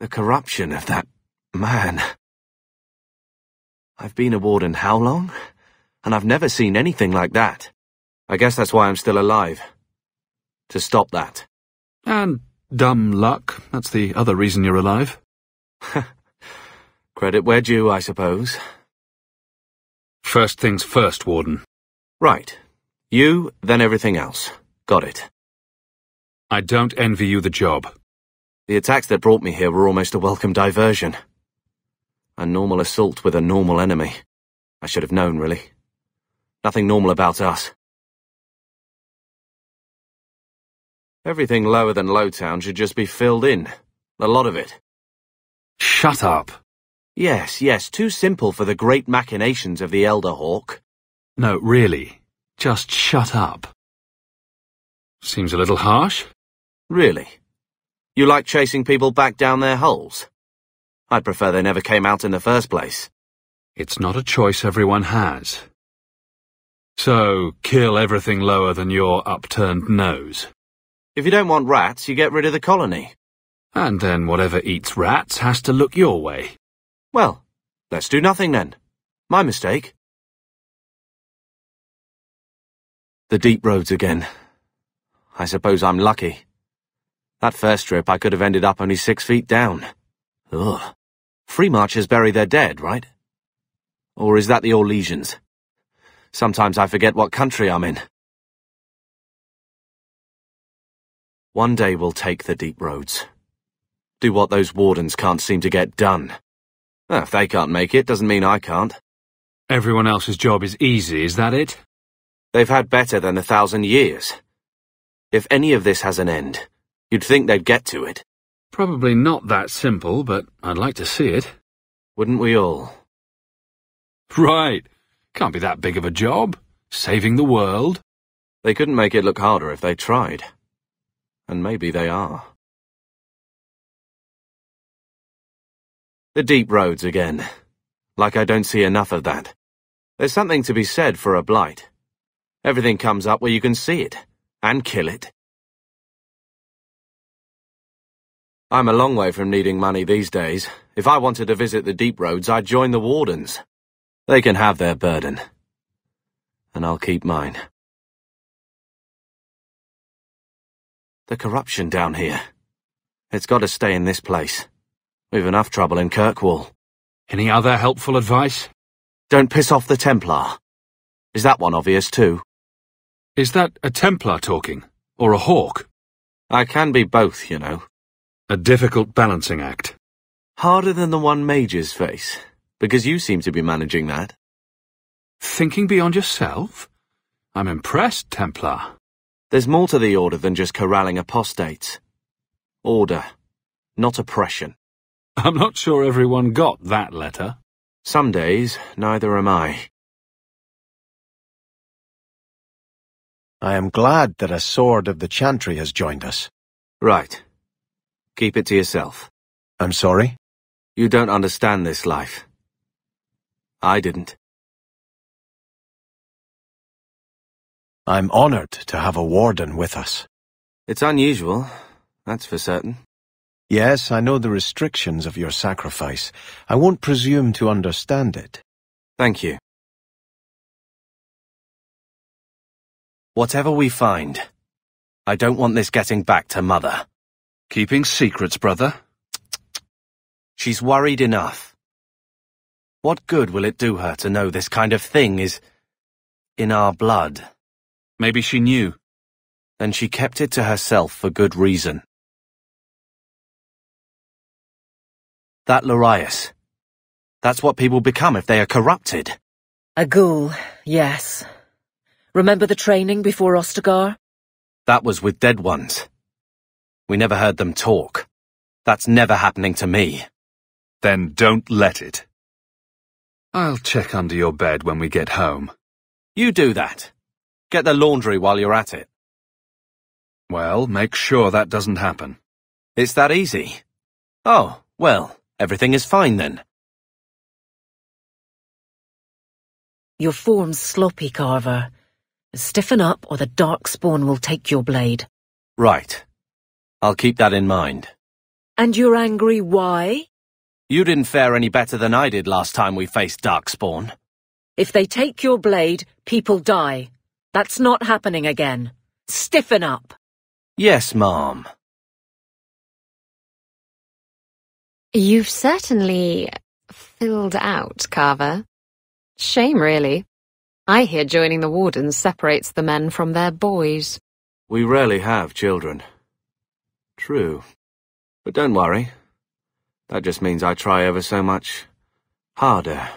The corruption of that man. I've been a warden how long? And I've never seen anything like that. I guess that's why I'm still alive. To stop that. And dumb luck. That's the other reason you're alive. Credit where due, I suppose. First things first, Warden. Right. You, then everything else. Got it. I don't envy you the job. The attacks that brought me here were almost a welcome diversion. A normal assault with a normal enemy. I should have known, really. Nothing normal about us. Everything lower than Lowtown should just be filled in. A lot of it. Shut up. Yes, yes, too simple for the great machinations of the Elder Hawke. No, really. Just shut up. Seems a little harsh. Really? You like chasing people back down their holes? I'd prefer they never came out in the first place. It's not a choice everyone has. So, kill everything lower than your upturned nose. If you don't want rats, you get rid of the colony. And then whatever eats rats has to look your way. Well, let's do nothing then. My mistake. The deep roads again. I suppose I'm lucky. That first trip I could have ended up only six feet down. Ugh. Free marchers bury their dead, right? Or is that the Orlesians? Sometimes I forget what country I'm in. One day we'll take the deep roads. Do what those wardens can't seem to get done. Well, if they can't make it, doesn't mean I can't. Everyone else's job is easy, is that it? They've had better than a thousand years. If any of this has an end, you'd think they'd get to it. Probably not that simple, but I'd like to see it. Wouldn't we all? Right. Can't be that big of a job. Saving the world. They couldn't make it look harder if they tried. And maybe they are. The deep roads again. Like I don't see enough of that. There's something to be said for a blight. Everything comes up where you can see it, and kill it. I'm a long way from needing money these days. If I wanted to visit the deep roads, I'd join the wardens. They can have their burden. And I'll keep mine. The corruption down here. It's got to stay in this place. We've enough trouble in Kirkwall. Any other helpful advice? Don't piss off the Templar. Is that one obvious too? Is that a Templar talking? Or a Hawke? I can be both, you know. A difficult balancing act. Harder than the one mages face, because you seem to be managing that. Thinking beyond yourself? I'm impressed, Templar. There's more to the Order than just corralling apostates. Order. not oppression. I'm not sure everyone got that letter. Some days, neither am I. I am glad that a sword of the Chantry has joined us. Right. Keep it to yourself. I'm sorry? You don't understand this life. I didn't. I'm honored to have a warden with us. It's unusual, that's for certain. Yes, I know the restrictions of your sacrifice. I won't presume to understand it. Thank you. Whatever we find, I don't want this getting back to Mother. Keeping secrets, brother? She's worried enough. What good will it do her to know this kind of thing is in our blood? Maybe she knew. Then she kept it to herself for good reason. That Larius. That's what people become if they are corrupted. A ghoul, yes. Remember the training before Ostagar? That was with dead ones. We never heard them talk. That's never happening to me. Then don't let it. I'll check under your bed when we get home. You do that. Get the laundry while you're at it. Well, make sure that doesn't happen. It's that easy. Oh, well, everything is fine then. Your form's sloppy, Carver. Stiffen up or the Darkspawn will take your blade. Right. I'll keep that in mind. And you're angry why? You didn't fare any better than I did last time we faced Darkspawn. If they take your blade, people die. That's not happening again. Stiffen up. Yes, ma'am. You've certainly filled out, Carver. Shame, really. I hear joining the Wardens separates the men from their boys. We rarely have children. True. But don't worry. That just means I try ever so much harder.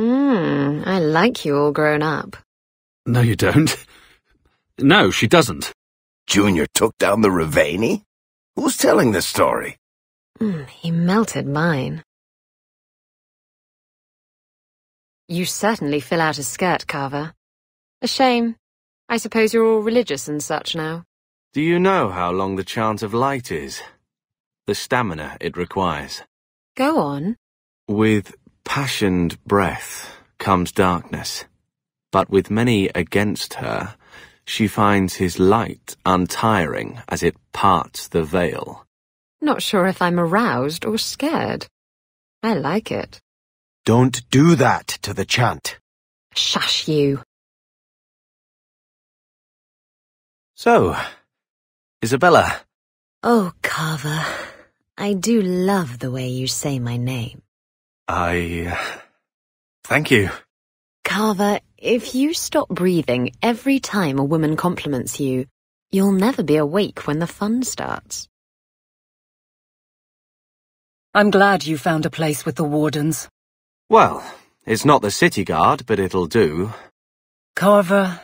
Mmm, I like you all grown up. No, you don't. No, she doesn't. Junior took down the Rivaini? Who's telling this story? Mm, he melted mine. You certainly fill out a skirt, Carver. A shame. I suppose you're all religious and such now. Do you know how long the Chant of Light is? The stamina it requires. Go on. With passioned breath comes darkness, but with many against her, she finds his light untiring as it parts the veil. Not sure if I'm aroused or scared. I like it. Don't do that to the chant. Shush you. So, Isabela. Oh, Carver. I do love the way you say my name. I... Thank you. Carver, if you stop breathing every time a woman compliments you, you'll never be awake when the fun starts. I'm glad you found a place with the Wardens. Well, it's not the city guard, but it'll do. Carver,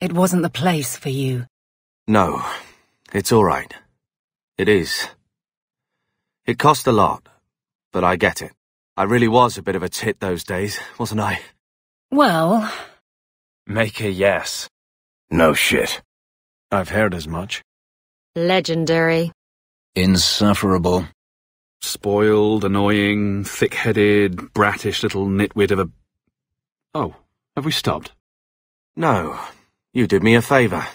it wasn't the place for you. No, it's all right. It is. It cost a lot, but I get it. I really was a bit of a tit those days, wasn't I? Well... Make a yes. No shit. I've heard as much. Legendary. Insufferable. Spoiled, annoying, thick-headed, brattish little nitwit of a... Oh, have we stopped? No, you did me a favour.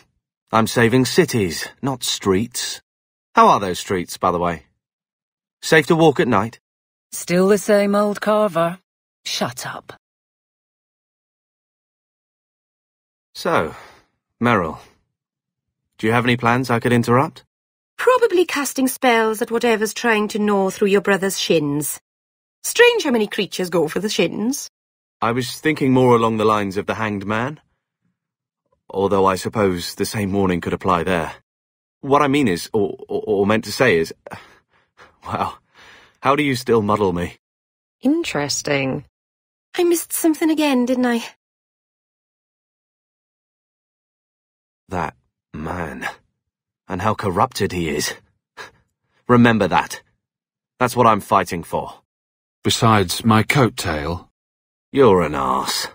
I'm saving cities, not streets. How are those streets, by the way? Safe to walk at night? Still the same old Carver. Shut up. So, Merrill, do you have any plans I could interrupt? Probably casting spells at whatever's trying to gnaw through your brother's shins. Strange how many creatures go for the shins. I was thinking more along the lines of the hanged man. Although I suppose the same warning could apply there. What I mean is, or, or, or meant to say is, well, how do you still muddle me? Interesting. I missed something again, didn't I? That man. And how corrupted he is. Remember that. That's what I'm fighting for. Besides my coat tail. You're an ass.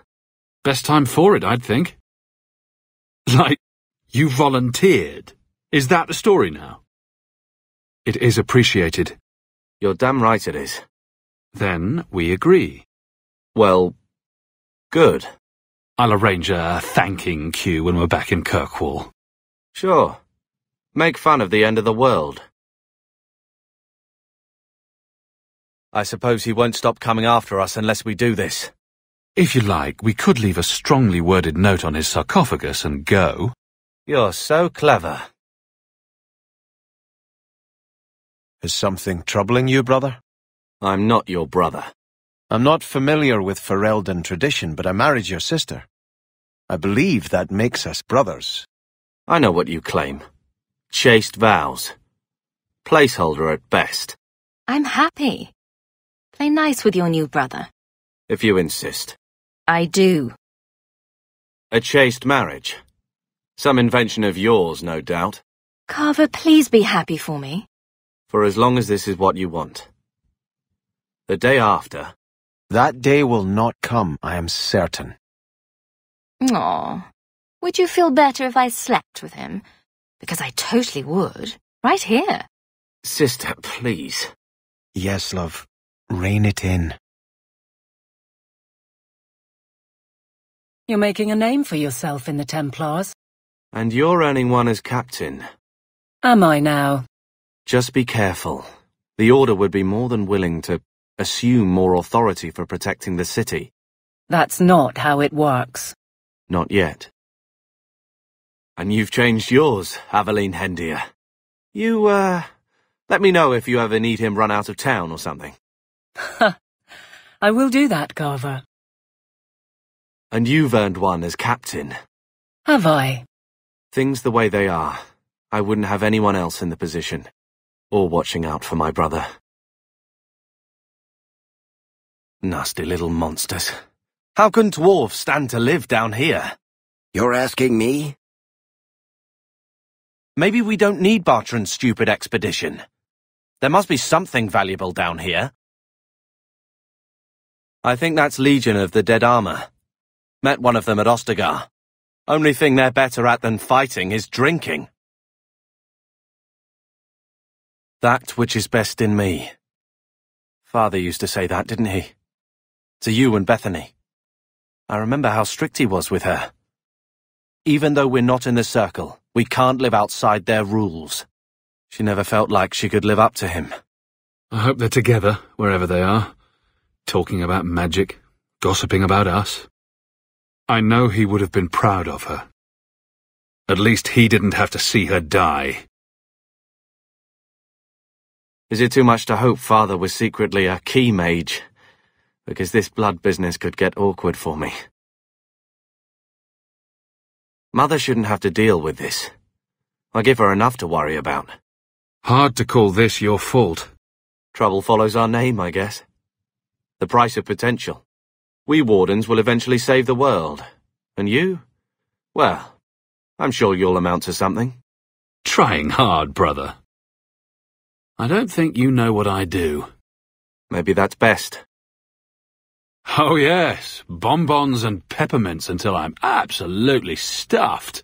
Best time for it, I'd think. Like, you volunteered. Is that the story now? It is appreciated. You're damn right it is. Then we agree. Well, good. I'll arrange a thanking queue when we're back in Kirkwall. Sure. Make fun of the end of the world. I suppose he won't stop coming after us unless we do this. If you like, we could leave a strongly worded note on his sarcophagus and go. You're so clever. Is something troubling you, brother? I'm not your brother. I'm not familiar with Ferelden tradition, but I married your sister. I believe that makes us brothers. I know what you claim. Chaste vows. Placeholder at best. I'm happy. Play nice with your new brother. If you insist. I do. A chaste marriage. Some invention of yours, no doubt. Carver, please be happy for me. For as long as this is what you want. The day after. That day will not come, I am certain. Aw. Would you feel better if I slept with him? Because I totally would. Right here. Sister, please. Yes, love. Rein it in. You're making a name for yourself in the Templars. And you're earning one as captain. Am I now? Just be careful. The Order would be more than willing to assume more authority for protecting the city. That's not how it works. Not yet. And you've changed yours, Aveline Hendyr. You, uh, let me know if you ever need him run out of town or something. I will do that, Carver. And you've earned one as captain. Have I? Things the way they are, I wouldn't have anyone else in the position. Or watching out for my brother. Nasty little monsters. How can dwarves stand to live down here? You're asking me? Maybe we don't need Bartrand's stupid expedition. There must be something valuable down here. I think that's Legion of the Dead Armor. Met one of them at Ostagar. Only thing they're better at than fighting is drinking. That which is best in me. Father used to say that, didn't he? To you and Bethany. I remember how strict he was with her. Even though we're not in the circle, we can't live outside their rules. She never felt like she could live up to him. I hope they're together, wherever they are. Talking about magic, gossiping about us. I know he would have been proud of her. At least he didn't have to see her die. Is it too much to hope Father was secretly a key mage? Because this blood business could get awkward for me. Mother shouldn't have to deal with this. I give her enough to worry about. Hard to call this your fault. Trouble follows our name, I guess. The price of potential. We Wardens will eventually save the world. And you? Well, I'm sure you'll amount to something. Trying hard, brother. I don't think you know what I do. Maybe that's best. Oh yes, bonbons and peppermints until I'm absolutely stuffed.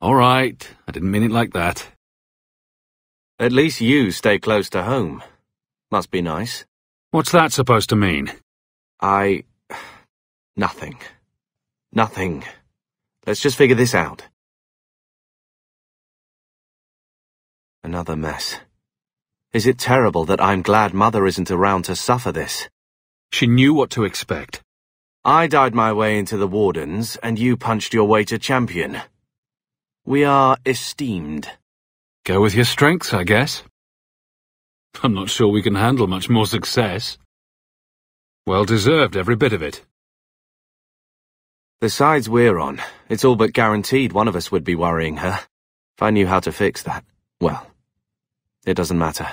All right, I didn't mean it like that. At least you stay close to home. Must be nice. What's that supposed to mean? I... Nothing. Nothing. Let's just figure this out. Another mess. Is it terrible that I'm glad Mother isn't around to suffer this? She knew what to expect. I died my way into the Wardens, and you punched your way to champion. We are esteemed. Go with your strengths, I guess. I'm not sure we can handle much more success. Well deserved, every bit of it. The sides we're on, it's all but guaranteed one of us would be worrying her. If I knew how to fix that, well, it doesn't matter.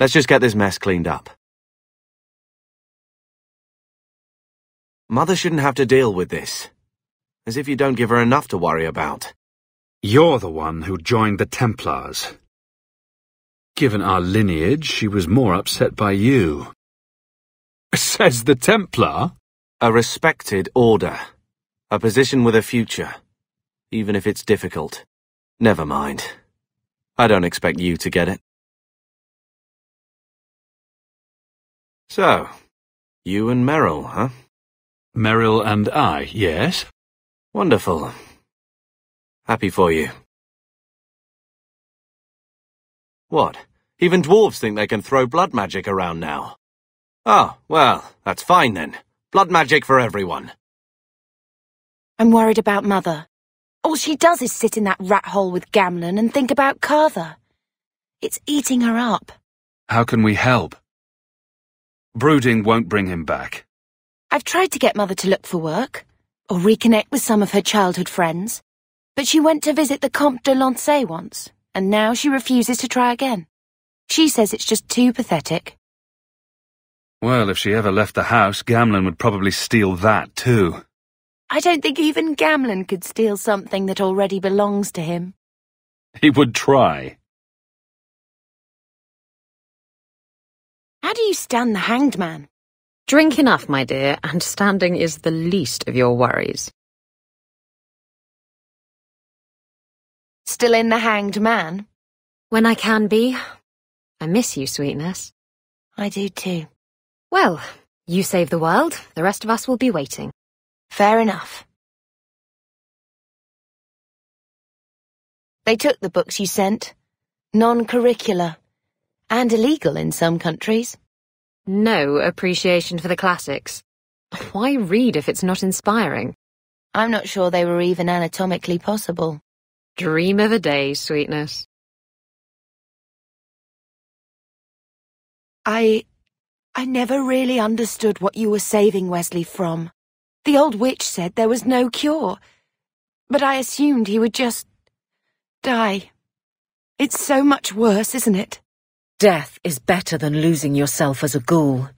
Let's just get this mess cleaned up. Mother shouldn't have to deal with this. As if you don't give her enough to worry about. You're the one who joined the Templars. Given our lineage, she was more upset by you. Says the Templar. A respected order. A position with a future. Even if it's difficult. Never mind. I don't expect you to get it. So, you and Merrill, huh? Merrill and I, yes? Wonderful. Happy for you. What? Even dwarves think they can throw blood magic around now. Oh, well, that's fine then. Blood magic for everyone. I'm worried about Mother. All she does is sit in that rat hole with Gamlen and think about Carver. It's eating her up. How can we help? Brooding won't bring him back. I've tried to get Mother to look for work, or reconnect with some of her childhood friends, but she went to visit the Comte de Launcet once, and now she refuses to try again. She says it's just too pathetic. Well, if she ever left the house, Gamlen would probably steal that too. I don't think even Gamlen could steal something that already belongs to him. He would try. How do you stand the hanged man? Drink enough, my dear, and standing is the least of your worries. Still in the hanged man? When I can be. I miss you, sweetness. I do too. Well, you save the world, the rest of us will be waiting. Fair enough. They took the books you sent. Non-curricular. And illegal in some countries. No appreciation for the classics. Why read if it's not inspiring? I'm not sure they were even anatomically possible. Dream of a day, sweetness. I... I never really understood what you were saving Wesley from. The old witch said there was no cure. But I assumed he would just... die. It's so much worse, isn't it? Death is better than losing yourself as a ghoul.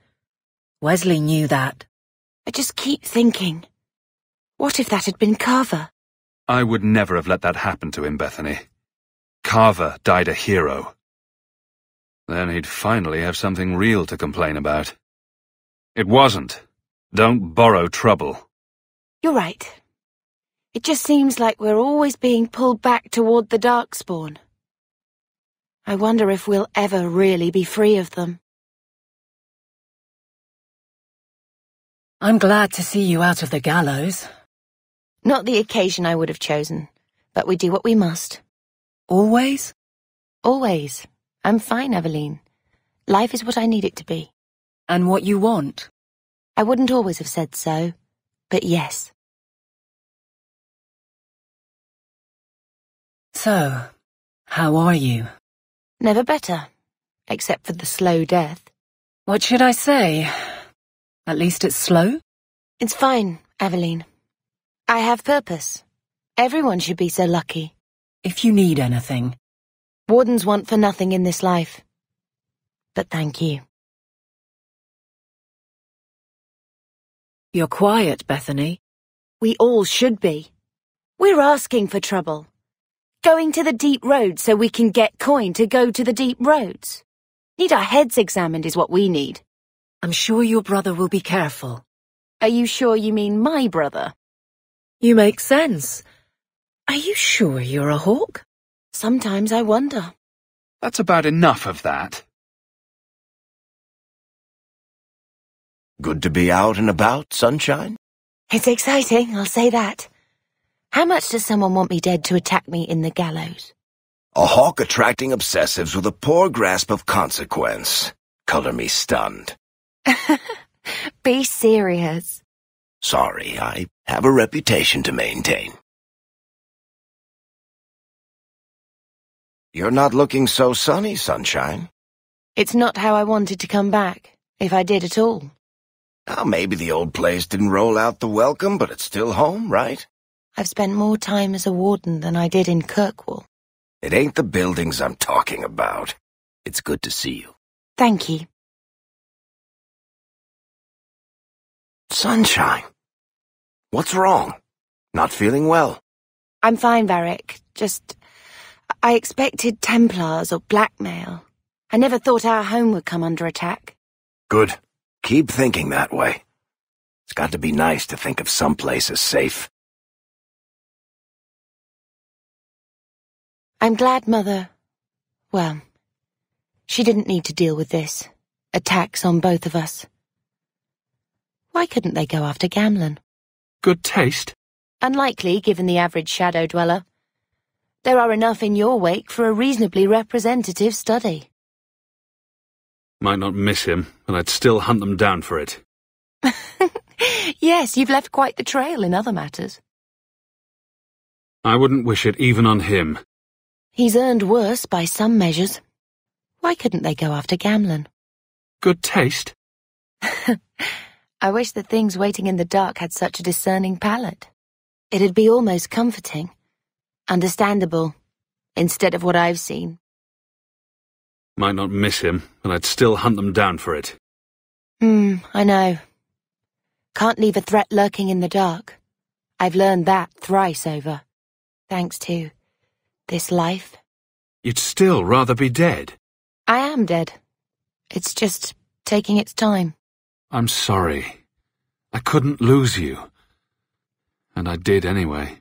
Wesley knew that. I just keep thinking. What if that had been Carver? I would never have let that happen to him, Bethany. Carver died a hero. Then he'd finally have something real to complain about. It wasn't. Don't borrow trouble. You're right. It just seems like we're always being pulled back toward the Darkspawn. I wonder if we'll ever really be free of them. I'm glad to see you out of the gallows. Not the occasion I would have chosen, but we do what we must. Always? Always. I'm fine, Aveline. Life is what I need it to be. And what you want? I wouldn't always have said so, but yes. So, how are you? Never better, except for the slow death. What should I say? At least it's slow? It's fine, Aveline. I have purpose. Everyone should be so lucky. If you need anything. Wardens want for nothing in this life. But thank you. You're quiet, Bethany. We all should be. We're asking for trouble. Going to the deep roads so we can get coin to go to the deep roads. Need our heads examined is what we need. I'm sure your brother will be careful. Are you sure you mean my brother? You make sense. Are you sure you're a Hawke? Sometimes I wonder. That's about enough of that. Good to be out and about, sunshine? It's exciting, I'll say that. How much does someone want me dead to attack me in the gallows? A Hawke attracting obsessives with a poor grasp of consequence. Color me stunned. Be serious. Sorry, I have a reputation to maintain. You're not looking so sunny, sunshine. It's not how I wanted to come back, if I did at all. Now, maybe the old place didn't roll out the welcome, but it's still home, right? I've spent more time as a warden than I did in Kirkwall. It ain't the buildings I'm talking about. It's good to see you. Thank you. Sunshine. What's wrong? Not feeling well? I'm fine, Varric. Just... I expected Templars or blackmail. I never thought our home would come under attack. Good. Keep thinking that way. It's got to be nice to think of some place as safe. I'm glad Mother... Well, she didn't need to deal with this. Attacks on both of us. Why couldn't they go after Gamlen? Good taste. Unlikely, given the average Shadow Dweller. There are enough in your wake for a reasonably representative study. Might not miss him, but I'd still hunt them down for it. yes, you've left quite the trail in other matters. I wouldn't wish it even on him. He's earned worse by some measures. Why couldn't they go after Gamlen? Good taste. I wish the things waiting in the dark had such a discerning palate. It'd be almost comforting. Understandable, instead of what I've seen. Might not miss him, but I'd still hunt them down for it. Hmm, I know. Can't leave a threat lurking in the dark. I've learned that thrice over. Thanks to this life. You'd still rather be dead. I am dead. It's just taking its time. I'm sorry. I couldn't lose you. And I did anyway.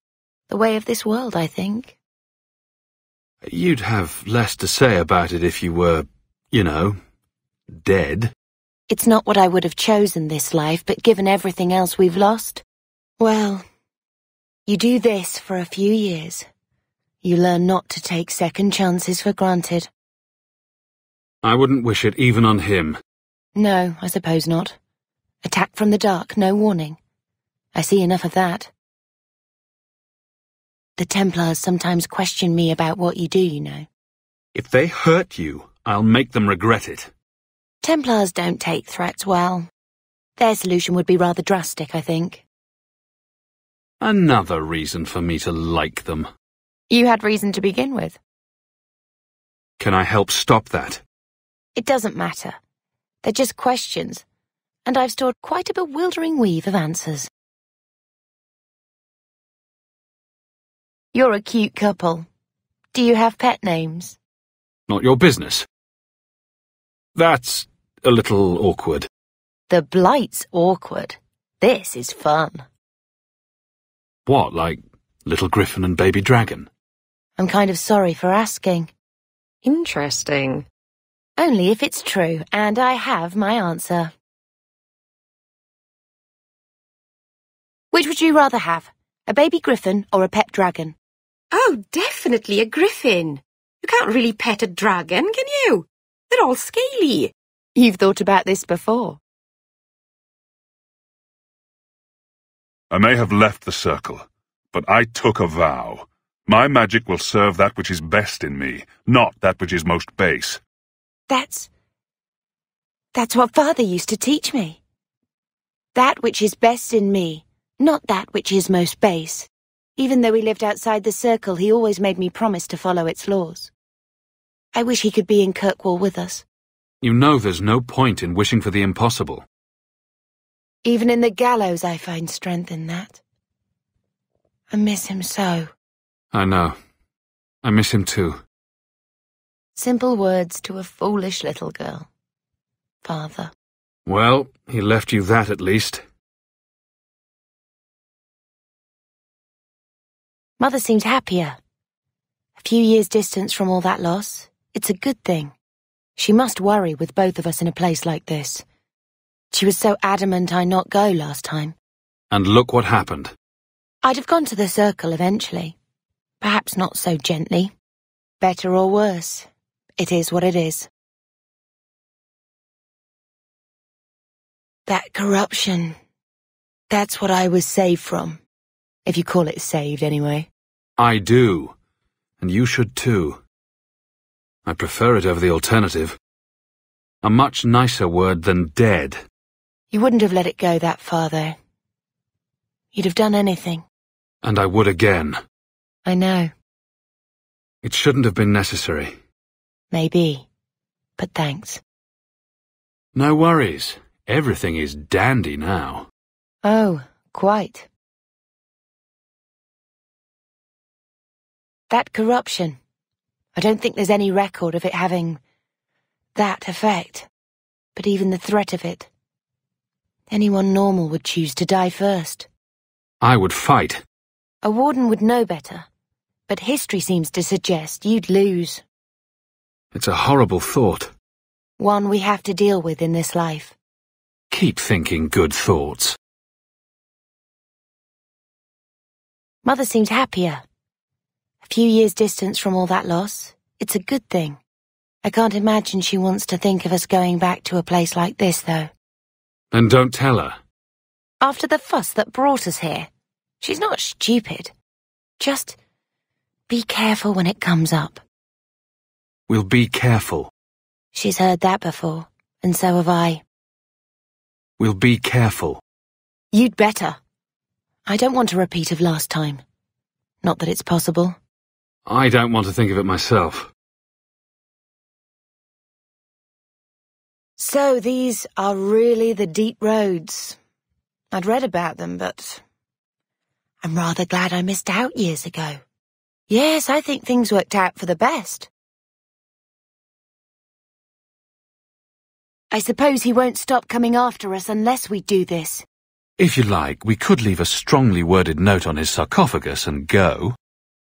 The way of this world, I think. You'd have less to say about it if you were, you know, dead. It's not what I would have chosen this life, but given everything else we've lost, well, you do this for a few years. You learn not to take second chances for granted. I wouldn't wish it even on him. No, I suppose not. Attack from the dark, no warning. I see enough of that. The Templars sometimes question me about what you do, you know. If they hurt you, I'll make them regret it. Templars don't take threats well. Their solution would be rather drastic, I think. Another reason for me to like them. You had reason to begin with. Can I help stop that? It doesn't matter. They're just questions, and I've stored quite a bewildering weave of answers. You're a cute couple. Do you have pet names? Not your business. That's a little awkward. The blight's awkward. This is fun. What, like Little Griffin and Baby Dragon? I'm kind of sorry for asking. Interesting. Only if it's true, and I have my answer. Which would you rather have? A baby griffin or a pet dragon? Oh, definitely a griffin. You can't really pet a dragon, can you? They're all scaly. You've thought about this before. I may have left the circle, but I took a vow. My magic will serve that which is best in me, not that which is most base. That's... That's what Father used to teach me. That which is best in me, not that which is most base. Even though he lived outside the circle, he always made me promise to follow its laws. I wish he could be in Kirkwall with us. You know there's no point in wishing for the impossible. Even in the gallows I find strength in that. I miss him so. I know. I miss him too. Simple words to a foolish little girl. Father. Well, he left you that at least. Mother seems happier. A few years distance from all that loss. It's a good thing. She must worry with both of us in a place like this. She was so adamant I not go last time. And look what happened. I'd have gone to the circle eventually. Perhaps not so gently. Better or worse, it is what it is. That corruption. That's what I was saved from. If you call it saved, anyway. I do. And you should too. I prefer it over the alternative. A much nicer word than dead. You wouldn't have let it go that far, though. You'd have done anything. And I would again. I know. It shouldn't have been necessary. Maybe. But thanks. No worries. Everything is dandy now. Oh, quite. That corruption. I don't think there's any record of it having that effect, but even the threat of it. Anyone normal would choose to die first. I would fight. A warden would know better, but history seems to suggest you'd lose. It's a horrible thought. One we have to deal with in this life. Keep thinking good thoughts. Mother seemed happier. A few years' distance from all that loss, it's a good thing. I can't imagine she wants to think of us going back to a place like this, though. And don't tell her. After the fuss that brought us here, she's not stupid. Just be careful when it comes up. We'll be careful. She's heard that before, and so have I. We'll be careful. You'd better. I don't want a repeat of last time. Not that it's possible. I don't want to think of it myself. So these are really the deep roads. I'd read about them, but I'm rather glad I missed out years ago. Yes, I think things worked out for the best. I suppose he won't stop coming after us unless we do this. If you like, we could leave a strongly worded note on his sarcophagus and go.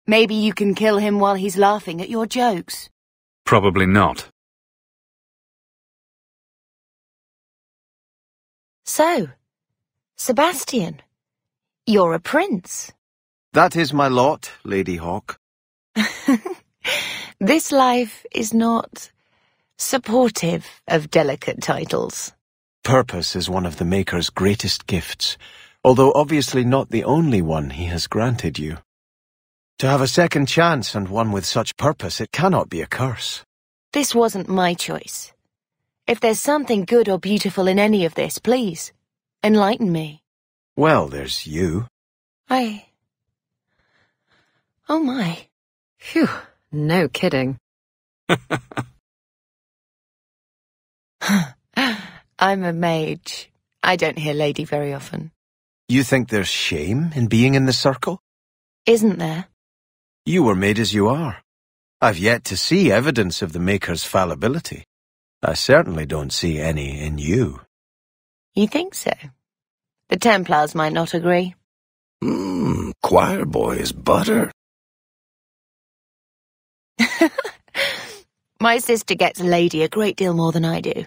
Maybe you can kill him while he's laughing at your jokes. Probably not. So, Sebastian, you're a prince. That is my lot, Lady Hawke. this life is not supportive of delicate titles. Purpose is one of the Maker's greatest gifts, although obviously not the only one he has granted you. To have a second chance and one with such purpose, it cannot be a curse. This wasn't my choice. If there's something good or beautiful in any of this, please, enlighten me. Well, there's you. I... Oh my. Phew, no kidding. I'm a mage. I don't hear lady very often. You think there's shame in being in the circle? Isn't there? You were made as you are. I've yet to see evidence of the Maker's fallibility. I certainly don't see any in you. You think so? The Templars might not agree. Mmm, choir boy is butter. My sister gets a lady a great deal more than I do.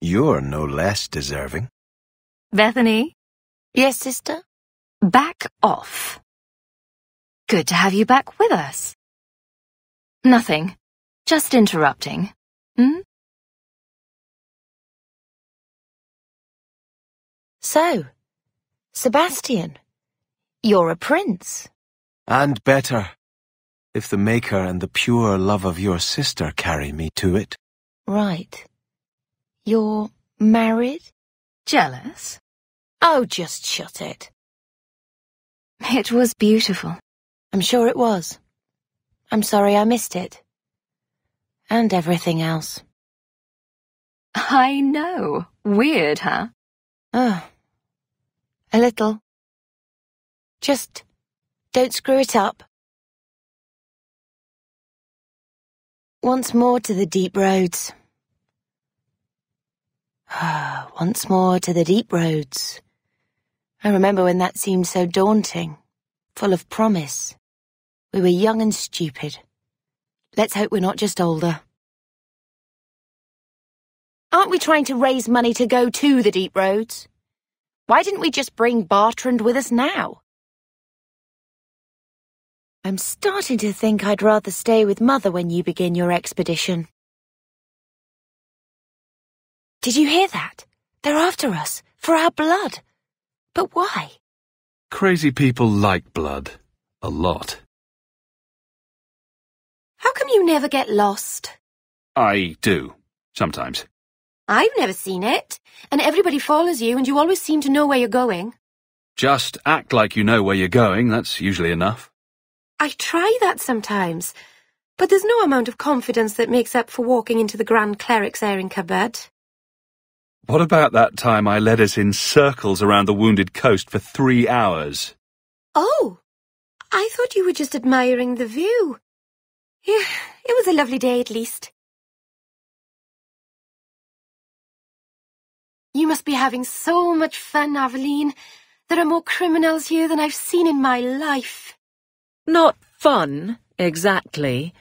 You're no less deserving. Bethany, Yes, sister? back off. Good to have you back with us. Nothing. Just interrupting. Hmm? So, Sebastian, you're a prince. And better, if the Maker and the pure love of your sister carry me to it. Right. You're married? Jealous? Oh, just shut it. It was beautiful. I'm sure it was. I'm sorry I missed it. And everything else. I know. Weird, huh? Oh. A little. Just don't screw it up. Once more to the deep roads. Once more to the deep roads. I remember when that seemed so daunting, full of promise. We were young and stupid. Let's hope we're not just older. Aren't we trying to raise money to go to the deep roads? Why didn't we just bring Bartrand with us now? I'm starting to think I'd rather stay with Mother when you begin your expedition. Did you hear that? They're after us, for our blood. But why? Crazy people like blood. A lot. How come you never get lost? I do. Sometimes. I've never seen it, and everybody follows you and you always seem to know where you're going. Just act like you know where you're going, that's usually enough. I try that sometimes, but there's no amount of confidence that makes up for walking into the Grand Cleric's airing cupboard. What about that time I led us in circles around the wounded coast for three hours? Oh, I thought you were just admiring the view. Yeah, it was a lovely day at least. Must be having so much fun, Aveline. There are more criminals here than I've seen in my life. Not fun, exactly.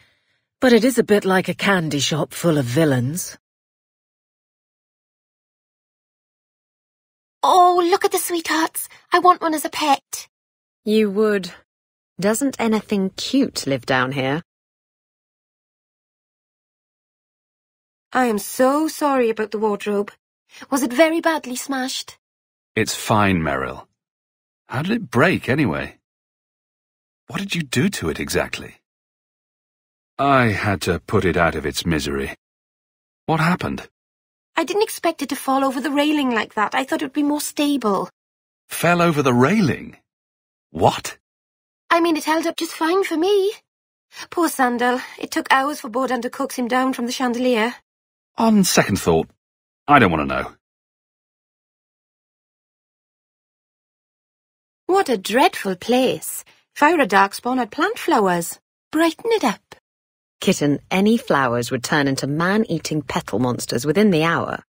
But it is a bit like a candy shop full of villains. Oh, look at the sweethearts. I want one as a pet. You would. Doesn't anything cute live down here? I am so sorry about the wardrobe. Was it very badly smashed? It's fine, Merrill. How did it break, anyway? What did you do to it, exactly? I had to put it out of its misery. What happened? I didn't expect it to fall over the railing like that. I thought it would be more stable. Fell over the railing? What? I mean, it held up just fine for me. Poor Sandal. It took hours for Bodahn to coax him down from the chandelier. On second thought, I don't want to know. What a dreadful place. If I were a darkspawn, I'd plant flowers. Brighten it up. Kitten, any flowers would turn into man-eating petal monsters within the hour.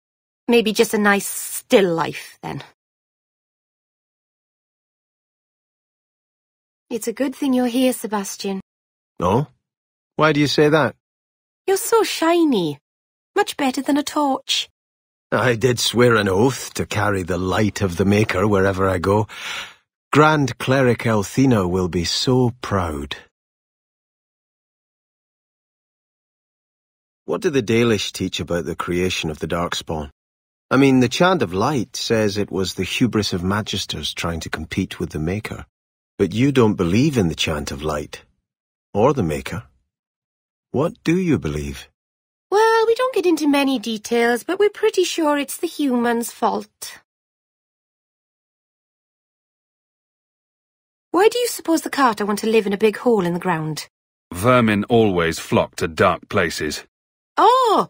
Maybe just a nice, still life, then. It's a good thing you're here, Sebastian. Oh? Why do you say that? You're so shiny. Much better than a torch. I did swear an oath to carry the light of the Maker wherever I go. Grand Cleric Elthina will be so proud. What do the Dalish teach about the creation of the Darkspawn? I mean, the Chant of Light says it was the hubris of Magisters trying to compete with the Maker. But you don't believe in the Chant of Light. Or the Maker. What do you believe? Well, we don't get into many details, but we're pretty sure it's the humans' fault. Why do you suppose the Carta want to live in a big hole in the ground? Vermin always flock to dark places. Oh,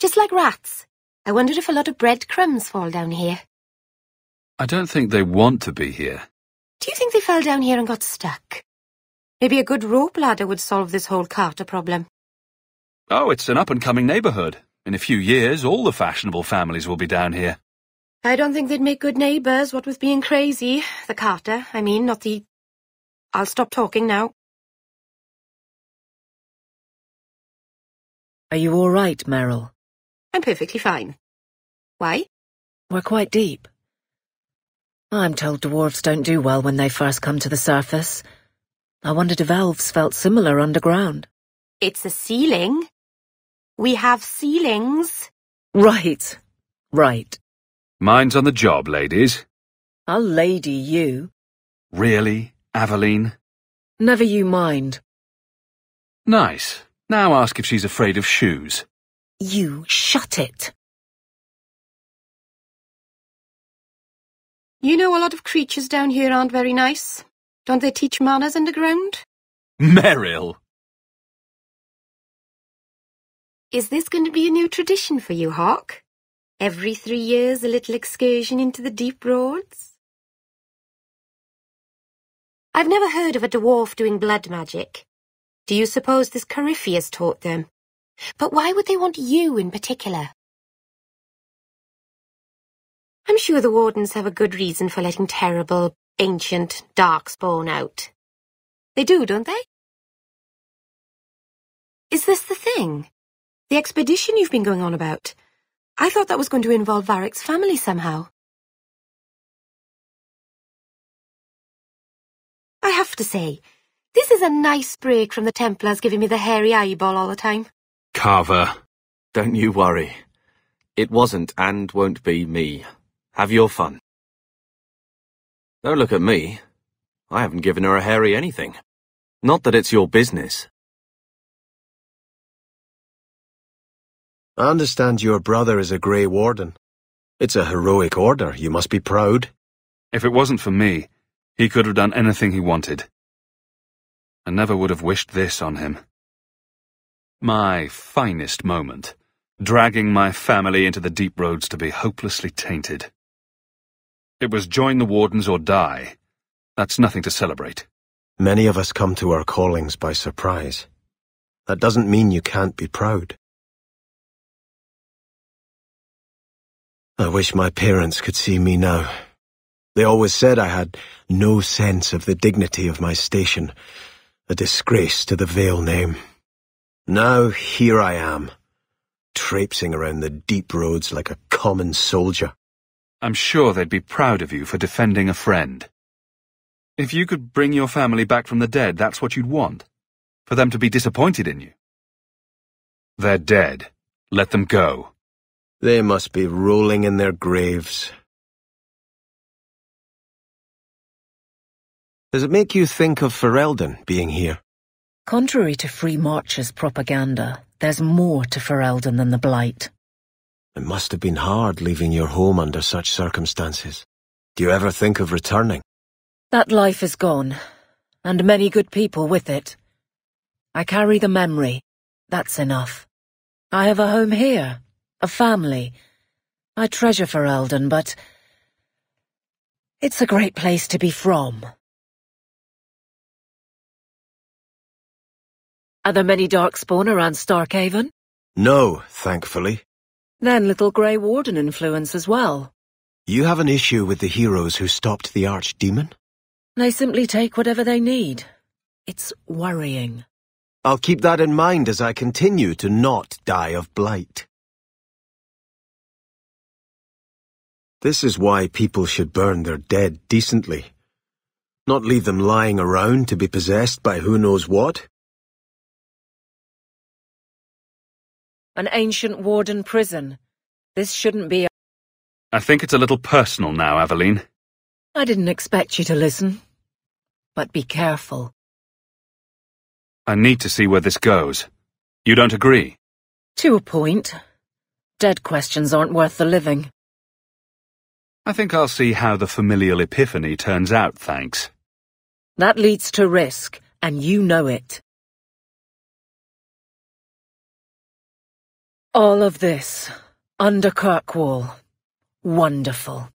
just like rats. I wondered if a lot of breadcrumbs fall down here. I don't think they want to be here. Do you think they fell down here and got stuck? Maybe a good rope ladder would solve this whole Carta problem. Oh, it's an up-and-coming neighbourhood. In a few years, all the fashionable families will be down here. I don't think they'd make good neighbours, what with being crazy. The Carta, I mean, not the... I'll stop talking now. Are you all right, Merrill? I'm perfectly fine. Why? We're quite deep. I'm told dwarves don't do well when they first come to the surface. I wondered if elves felt similar underground. It's a ceiling. We have ceilings. Right. Right. Mine's on the job, ladies. I'll lady you. Really, Aveline? Never you mind. Nice. Now ask if she's afraid of shoes. You shut it. You know a lot of creatures down here aren't very nice. Don't they teach manners underground? Merrill! Is this going to be a new tradition for you, Hawke? Every three years a little excursion into the deep roads? I've never heard of a dwarf doing blood magic. Do you suppose this Corypheus taught them? But why would they want you in particular? I'm sure the Wardens have a good reason for letting terrible, ancient, darkspawn out. They do, don't they? Is this the thing? The expedition you've been going on about? I thought that was going to involve Varric's family somehow. I have to say, this is a nice break from the Templars giving me the hairy eyeball all the time. Carver, don't you worry. It wasn't and won't be me. Have your fun. Don't look at me. I haven't given her a hairy anything. Not that it's your business. I understand your brother is a Grey Warden. It's a heroic order. You must be proud. If it wasn't for me, he could have done anything he wanted. I never would have wished this on him. My finest moment, dragging my family into the deep roads to be hopelessly tainted. It was join the Wardens or die. That's nothing to celebrate. Many of us come to our callings by surprise. That doesn't mean you can't be proud. I wish my parents could see me now. They always said I had no sense of the dignity of my station, a disgrace to the Vael name. Now here I am, traipsing around the deep roads like a common soldier. I'm sure they'd be proud of you for defending a friend. If you could bring your family back from the dead, that's what you'd want. For them to be disappointed in you. They're dead. Let them go. They must be rolling in their graves. Does it make you think of Ferelden being here? Contrary to Free March's propaganda, there's more to Ferelden than the Blight. It must have been hard leaving your home under such circumstances. Do you ever think of returning? That life is gone, and many good people with it. I carry the memory. That's enough. I have a home here, a family. I treasure for Ferelden, but... It's a great place to be from. Are there many Darkspawn around Starkhaven? No, thankfully. Then little Grey Warden influence as well. You have an issue with the heroes who stopped the Archdemon? They simply take whatever they need. It's worrying. I'll keep that in mind as I continue to not die of blight. This is why people should burn their dead decently. Not leave them lying around to be possessed by who knows what. An ancient warden prison. This shouldn't be a... I think it's a little personal now, Aveline. I didn't expect you to listen. But be careful. I need to see where this goes. You don't agree? To a point. Dead questions aren't worth the living. I think I'll see how the familial epiphany turns out, thanks. That leads to risk, and you know it. All of this, under Kirkwall. Wonderful.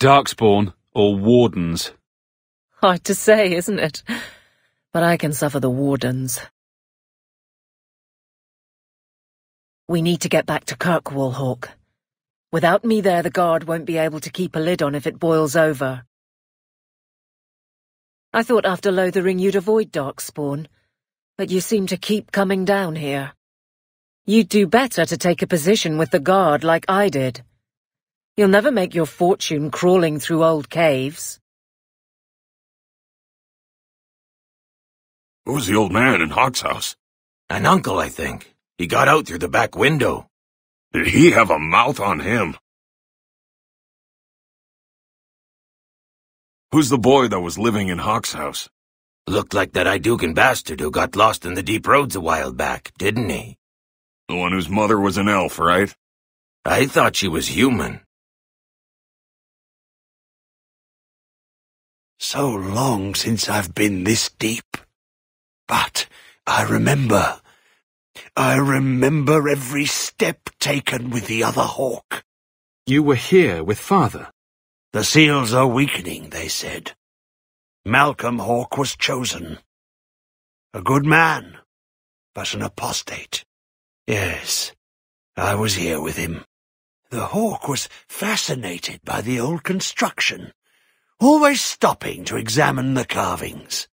Darkspawn, or Wardens. Hard to say, isn't it? But I can suffer the Wardens. We need to get back to Kirkwall, Hawke. Without me there, the guard won't be able to keep a lid on if it boils over. I thought after Lothering you'd avoid Darkspawn, but you seem to keep coming down here. You'd do better to take a position with the guard like I did. You'll never make your fortune crawling through old caves. Who was the old man in Hawke's house? An uncle, I think. He got out through the back window. Did he have a mouth on him? Who's the boy that was living in Hawke's house? Looked like that Aeducan bastard who got lost in the deep roads a while back, didn't he? The one whose mother was an elf, right? I thought she was human. So long since I've been this deep. But I remember. I remember every step taken with the other Hawke. You were here with father? The seals are weakening, they said. Malcolm Hawke was chosen. A good man, but an apostate. Yes, I was here with him. The Hawke was fascinated by the old construction, always stopping to examine the carvings.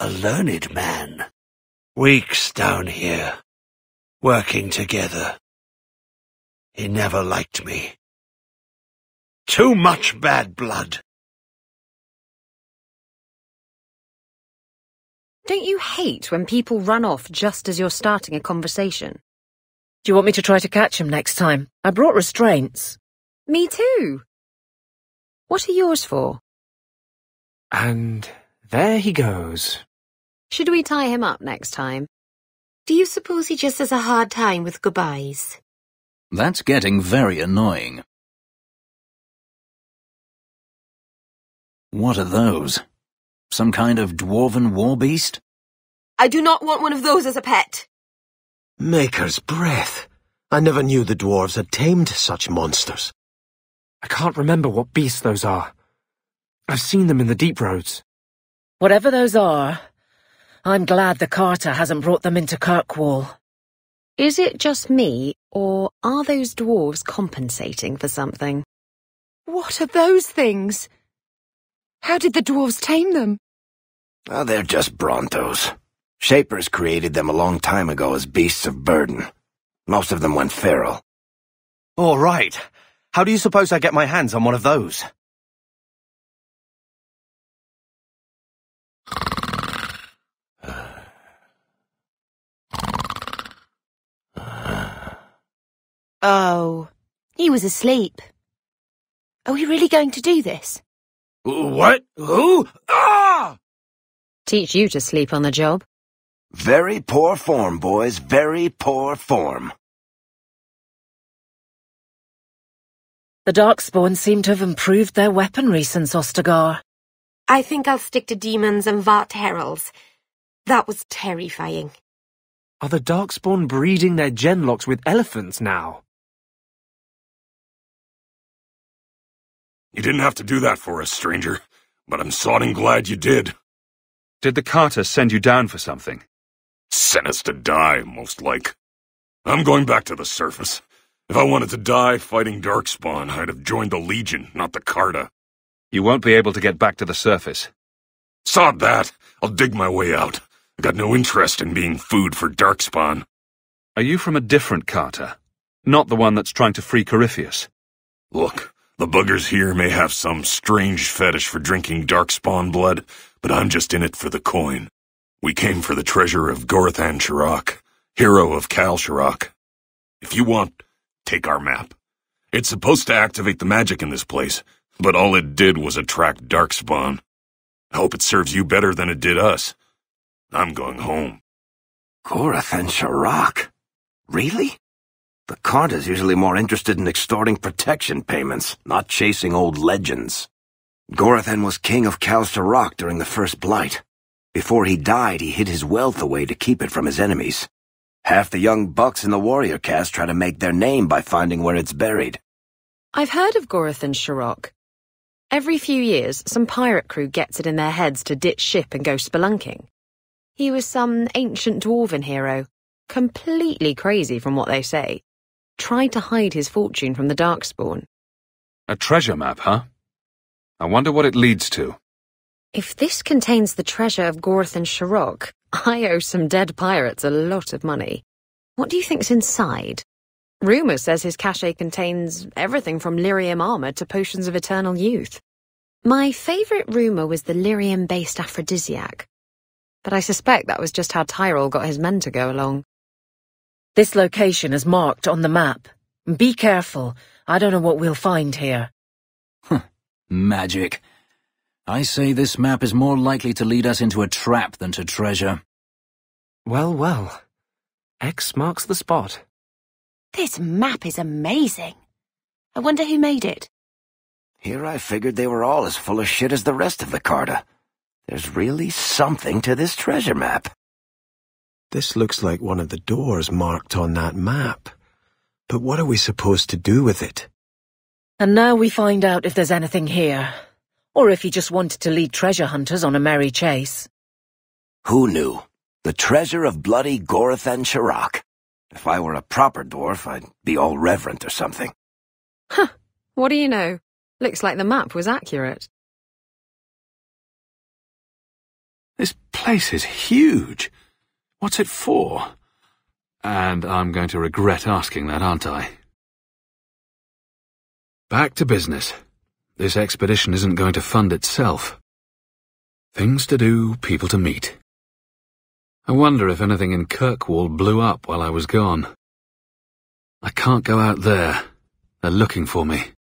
A learned man. Weeks down here, working together. He never liked me. Too much bad blood. Don't you hate when people run off just as you're starting a conversation? Do you want me to try to catch him next time? I brought restraints. Me too. What are yours for? And there he goes. Should we tie him up next time? Do you suppose he just has a hard time with goodbyes? That's getting very annoying. What are those? Some kind of dwarven war beast? I do not want one of those as a pet. Maker's breath. I never knew the dwarves had tamed such monsters. I can't remember what beasts those are. I've seen them in the deep roads. Whatever those are, I'm glad the Carta hasn't brought them into Kirkwall. Is it just me, or are those dwarves compensating for something? What are those things? How did the dwarves tame them? Oh, they're just Brontos. Shapers created them a long time ago as beasts of burden. Most of them went feral. All right. How do you suppose I get my hands on one of those? Oh, he was asleep. Are we really going to do this? What? Who? Ah! Teach you to sleep on the job. Very poor form, boys. Very poor form. The Darkspawn seem to have improved their weaponry since Ostagar. I think I'll stick to demons and varterrals. That was terrifying. Are the Darkspawn breeding their genlocks with elephants now? You didn't have to do that for us, stranger, but I'm sodding glad you did. Did the Carta send you down for something? Sent us to die, most like. I'm going back to the surface. If I wanted to die fighting Darkspawn, I'd have joined the Legion, not the Carta. You won't be able to get back to the surface. Sod that! I'll dig my way out. I got no interest in being food for Darkspawn. Are you from a different Carta? Not the one that's trying to free Corypheus? Look, the buggers here may have some strange fetish for drinking Darkspawn blood, but I'm just in it for the coin. We came for the treasure of Gorathan Sharok, hero of Kal Sharok. If you want, take our map. It's supposed to activate the magic in this place, but all it did was attract Darkspawn. I hope it serves you better than it did us. I'm going home. Gorathan Sharok? Really? The Carta's usually more interested in extorting protection payments, not chasing old legends. Gorathan was king of Kal Sharok during the First Blight. Before he died, he hid his wealth away to keep it from his enemies. Half the young bucks in the warrior caste try to make their name by finding where it's buried. I've heard of Gorathan Sharok. Every few years, some pirate crew gets it in their heads to ditch ship and go spelunking. He was some ancient dwarven hero, completely crazy from what they say. Tried to hide his fortune from the Darkspawn. A treasure map, huh? I wonder what it leads to. If this contains the treasure of Gorth Gorathan Sharok, I owe some dead pirates a lot of money. What do you think's inside? Rumour says his cache contains everything from lyrium armour to potions of eternal youth. My favourite rumour was the lyrium-based aphrodisiac. But I suspect that was just how Tyrell got his men to go along. This location is marked on the map. Be careful. I don't know what we'll find here. Magic. I say this map is more likely to lead us into a trap than to treasure. Well, well. X marks the spot. This map is amazing. I wonder who made it. Here I figured they were all as full of shit as the rest of the Carta. There's really something to this treasure map. This looks like one of the doors marked on that map. But what are we supposed to do with it? And now we find out if there's anything here. Or if he just wanted to lead treasure hunters on a merry chase. Who knew? The treasure of bloody Gorathan Sharok. If I were a proper dwarf, I'd be all reverent or something. Huh. What do you know? Looks like the map was accurate. This place is huge. What's it for? And I'm going to regret asking that, aren't I? Back to business. This expedition isn't going to fund itself. Things to do, people to meet. I wonder if anything in Kirkwall blew up while I was gone. I can't go out there. They're looking for me.